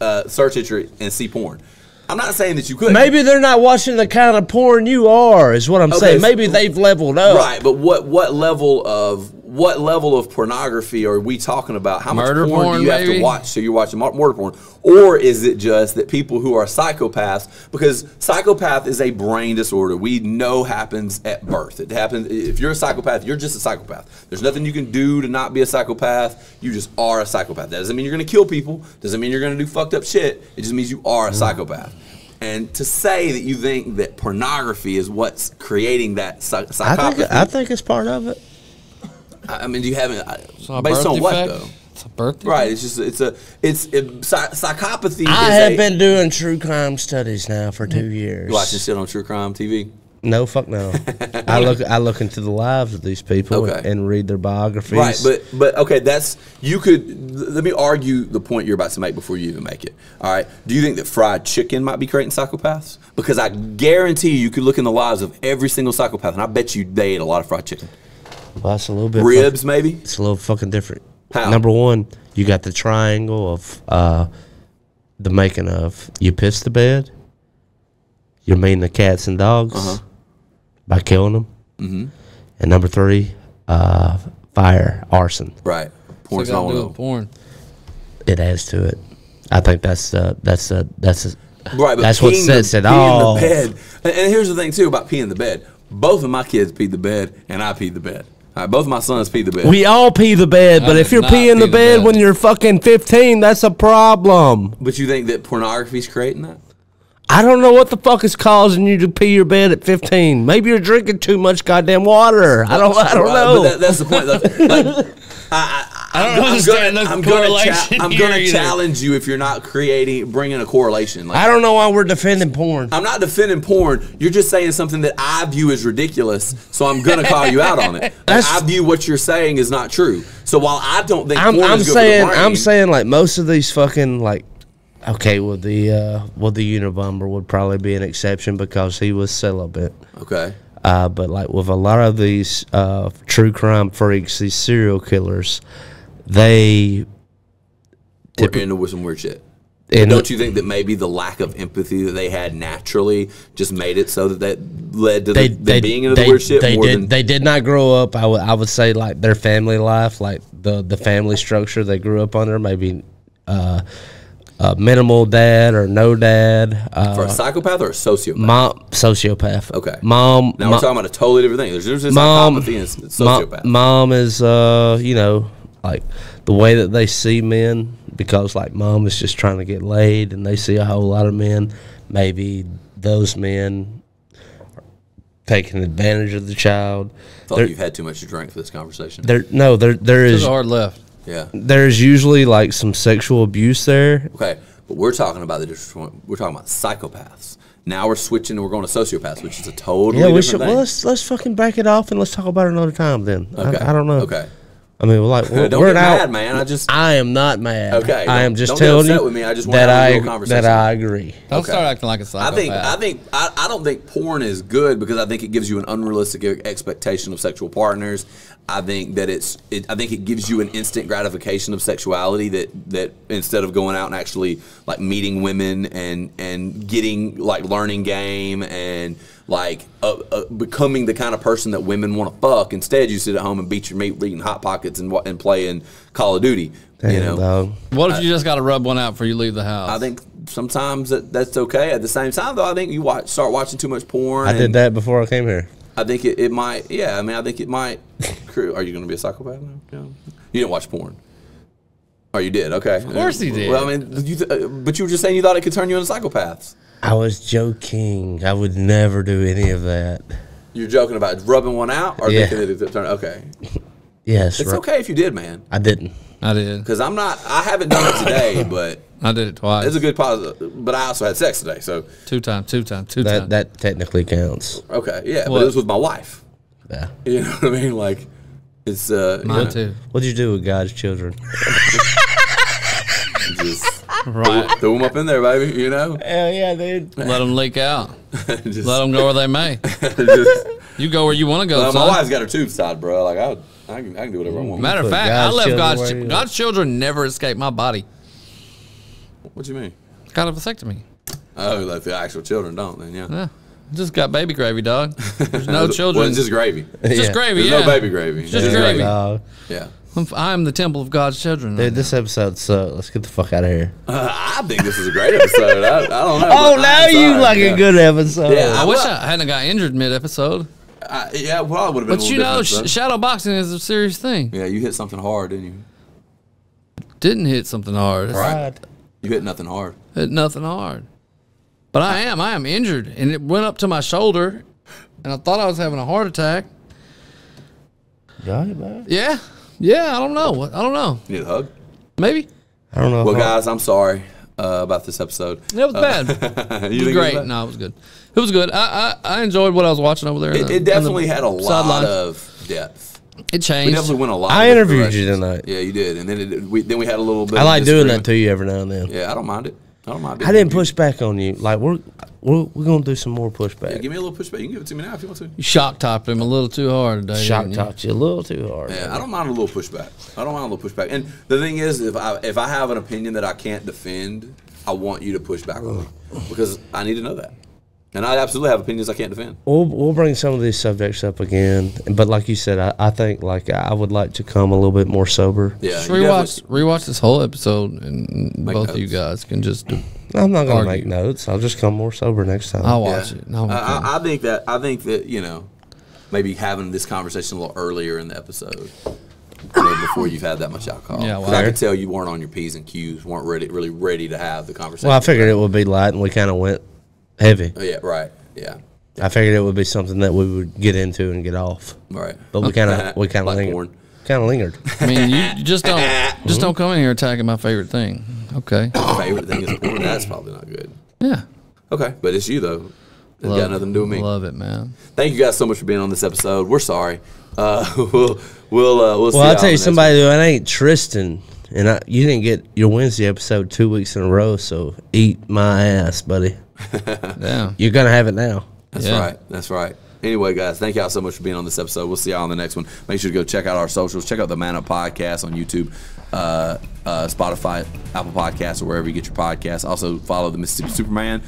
uh, search history and see porn. I'm not saying that you could. Maybe they're not watching the kind of porn you are, is what I'm Okay, saying. so- Maybe they've leveled up. Right, but what what level of what level of pornography are we talking about? How much porn, porn, do you have to watch? So you're watching mur- murder porn, or is it just that people who are psychopaths? Because psychopath is a brain disorder. We know happens at birth. It happens if you're a psychopath. You're just a psychopath. There's nothing you can do to not be a psychopath. You just are a psychopath. That doesn't mean you're going to kill people. Doesn't mean you're going to do fucked up shit. It just means you are a psychopath. And to say that you think that pornography is what's creating that psy- I psychopathy, think I think it's part of it. I I mean, do you haven't I- So based birth on what defect? though? It's a birthday. Right. It's just it's a it's it, psychopathy. I is have a, been doing true crime studies now for two mm-hmm. years. You watching shit on true crime TV. No, fuck no. [laughs] I look I look into the lives of these people Okay. and read their biographies. Right, but but okay, that's you could. Let me argue the point you're about to make before you even make it. All right. Do you think that fried chicken might be creating psychopaths? Because I guarantee you, you could look in the lives of every single psychopath, and I bet you they ate a lot of fried chicken. Well, that's a little bit Ribs, maybe. It's a little fucking different. How? Number one, you got the triangle of uh, the making of you piss the bed, you're mean the cats and dogs Uh-huh. by killing them, mm-hmm. and number three, uh, fire arson. Right. So Porn's not to one do of with them. porn. It adds to it. I think that's uh, that's uh, that's a, Right, but that's what peeing sets the, it peeing off. the bed. And, and here's the thing too about peeing the bed. Both of my kids peed the bed, and I peed the bed. Right, both of my sons pee the bed. We all pee the bed, but I if you're peeing the pee the bed, bed. when you're fucking 15, that's a problem. but you think that pornography's creating that? I don't know what the fuck is causing you to pee your bed at 15. Maybe you're drinking too much goddamn water. I don't. I don't Right, know. But that, that's the point. Like, like, [laughs] I, I, I don't I'm understand gonna, the I'm gonna, cha- I'm gonna challenge you if you're not creating, bringing a correlation. Like, I don't know why we're defending porn. I'm not defending porn. You're just saying something that I view as ridiculous, so I'm gonna call you out on it. [laughs] Like, I view what you're saying is not true. So while I don't think I'm, porn I'm is good saying. for the I'm saying like most of these fucking like. Okay, well the uh, well the Unabomber would probably be an exception because he was celibate. okay. Uh, but like with a lot of these uh, true crime freaks, these serial killers, they We're into some weird shit. and Don't you think that maybe the lack of empathy that they had naturally just made it so that that led to they, the, them they being into they, the weird shit they did they did not grow up. I would I would say like their family life, like the the family structure they grew up under, maybe uh, uh, minimal dad or no dad. Uh, for a psychopath or a sociopath? mom sociopath. Okay. Mom. now mo- we're talking about a totally different thing. There's, there's Mom- psychopathy and sociopath. mom is uh you know like the way that they see men because like mom is just trying to get laid and they see a whole lot of men maybe those men are taking advantage of the child thought there, you've had too much to drink for this conversation. there no there there Took is a hard left. yeah. there's usually like some sexual abuse there Okay, but we're talking about the difference. We're talking about psychopaths. Now we're switching and we're going to sociopaths, which is a totally yeah we different should thing. well let's let's fucking back it off and let's talk about it another time then okay, I, I don't know Okay, I mean, like [laughs] we're, Don't we're get out. mad, man. I just I am not mad. Okay, I am just don't get telling upset you with me. I just that have a I real ag- conversation. that I agree. Don't Okay. start acting like a I psychopath. think I think I, I don't think porn is good because I think it gives you an unrealistic expectation of sexual partners. I think that it's it, I think it gives you an instant gratification of sexuality that that instead of going out and actually like meeting women and and getting like learning game and like uh, uh, becoming the kind of person that women want to fuck. Instead, you sit at home and beat your meat, eating hot pockets and wa- and playing Call of Duty. you know, dog. what if you just got to rub one out before you leave the house? I think sometimes that, that's okay. At the same time, though, I think you watch start watching too much porn. I did that before I came here. I think it, it might. Yeah, I mean, I think it might. [laughs] cre- Are you going to be a psychopath now? Yeah. You didn't watch porn. Oh, you did. Okay. Of course he did. Well, I mean, you th- uh, but you were just saying you thought it could turn you into psychopaths. I was joking. I would never do any of that. You're joking about rubbing one out, or Yeah. thinking it could turn. Okay, [laughs] Yes, it's right. okay if you did, man. I didn't. I did. Because I'm not. I haven't done it today, [coughs] but I did it twice. it's a good positive. But I also had sex today, so two times, two times, two That times. that technically counts. okay, yeah. But What? it was with my wife. Yeah. [laughs] You know what I mean? Like, it's uh, you Mine know, too. What'd you do with God's children? [laughs] just [laughs] Right. throw them up in there, baby. You know, Hell yeah, dude. Let them leak out. [laughs] just, Let them go where they may. [laughs] just You go where you want to go, well, my wife's got her tubes tied, bro. Like I, I can, I can do whatever I want. Matter of fact, God's I left children God's where chi- God's children never escape my body. What do you mean? Got a vasectomy. Oh, like the actual children don't then, yeah. Yeah. Just got baby gravy, dog. There's no Well, children. it's just gravy. Just Yeah. gravy, There's yeah. no baby gravy. Just Yeah. gravy. Dog. Yeah. I'm, I'm the temple of God's children. Dude, this episode sucks. Let's get the fuck out of here. Uh, I think this is a great episode. I, I don't know. Oh, now you like yeah. a good episode. Yeah, I wish I hadn't got injured mid episode. I, yeah, well, I would have been. But a you know, different, sh- shadow boxing is a serious thing. yeah, you hit something hard, didn't you? Didn't hit something hard. Right. You hit nothing hard. Hit nothing hard. But I am. I am injured, and it went up to my shoulder, and I thought I was having a heart attack. Got it, man. Yeah, yeah. I don't know. I don't know. You need a hug. Maybe I don't know. Well, guys, I'm sorry uh, about this episode. it was bad. [laughs] you It was think great. bad? no, it was good. It was good. I, I, I enjoyed what I was watching over there. It, the- it in the definitely had a lot sideline. of depth. It changed. We changed. definitely went a lot. I of different interviewed you tonight. Yeah, you did, and then it, we then we had a little bit. I of like doing that to you every now and then. Yeah, I don't mind it. I don't mind. I didn't push back on you. Like we're we're, we're gonna do some more pushback. Yeah, give me a little pushback. You can give it to me now if you want to. You shock topped him a little too hard today. Shock didn't you? you a little too hard. Yeah, I don't mind a little pushback. I don't mind a little pushback. And the thing is, if I if I have an opinion that I can't defend, I want you to push back on me oh. because I need to know that. And I absolutely have opinions I can't defend. We'll we'll bring some of these subjects up again, but like you said, I, I think like I would like to come a little bit more sober. Yeah, Just you rewatch definitely- rewatch this whole episode, and both of you guys can just. Do, I'm not gonna Argue. make notes. I'll just come more sober next time. I'll watch Yeah. it. No, I, I, I think that I think that you know maybe having this conversation a little earlier in the episode. Before you've had that much alcohol. Yeah, 'Cause well- I could tell you weren't on your P's and Q's, weren't ready, really ready to have the conversation. well, I figured it would be light, and we kind of went heavy. Oh, yeah, right. Yeah, I figured it would be something that we would get into and get off, right. but we kind of [laughs] we kind of lingered. Kind of lingered. I mean, you you just don't [laughs] just don't come in here attacking my favorite thing. Okay. [coughs] Favorite thing is porn. That's probably not good. Yeah. Okay, but it's you though. It's Love got nothing to do with me. Love it, man. Thank you guys so much for being on this episode. We're sorry. Uh, [laughs] we'll we'll uh, we'll. Well, I'll tell you somebody who it ain't Tristan, and I, you didn't get your Wednesday episode two weeks in a row, so eat my ass, buddy. [laughs] Yeah. You're gonna have it now. That's Yeah. right. That's right. Anyway, guys, thank y'all so much for being on this episode. We'll see y'all on the next one. Make sure to go check out our socials. Check out the Man Up Podcast on YouTube, uh, uh, Spotify, Apple Podcasts, or wherever you get your podcasts. Also follow the Mississippi Superman.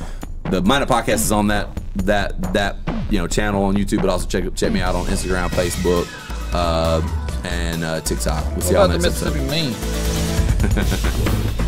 The Man Up Podcast is on that that that you know channel on YouTube, but also check check me out on Instagram, Facebook, uh, and uh, TikTok. We'll see y'all What about next the episode. Mississippi [laughs] mean?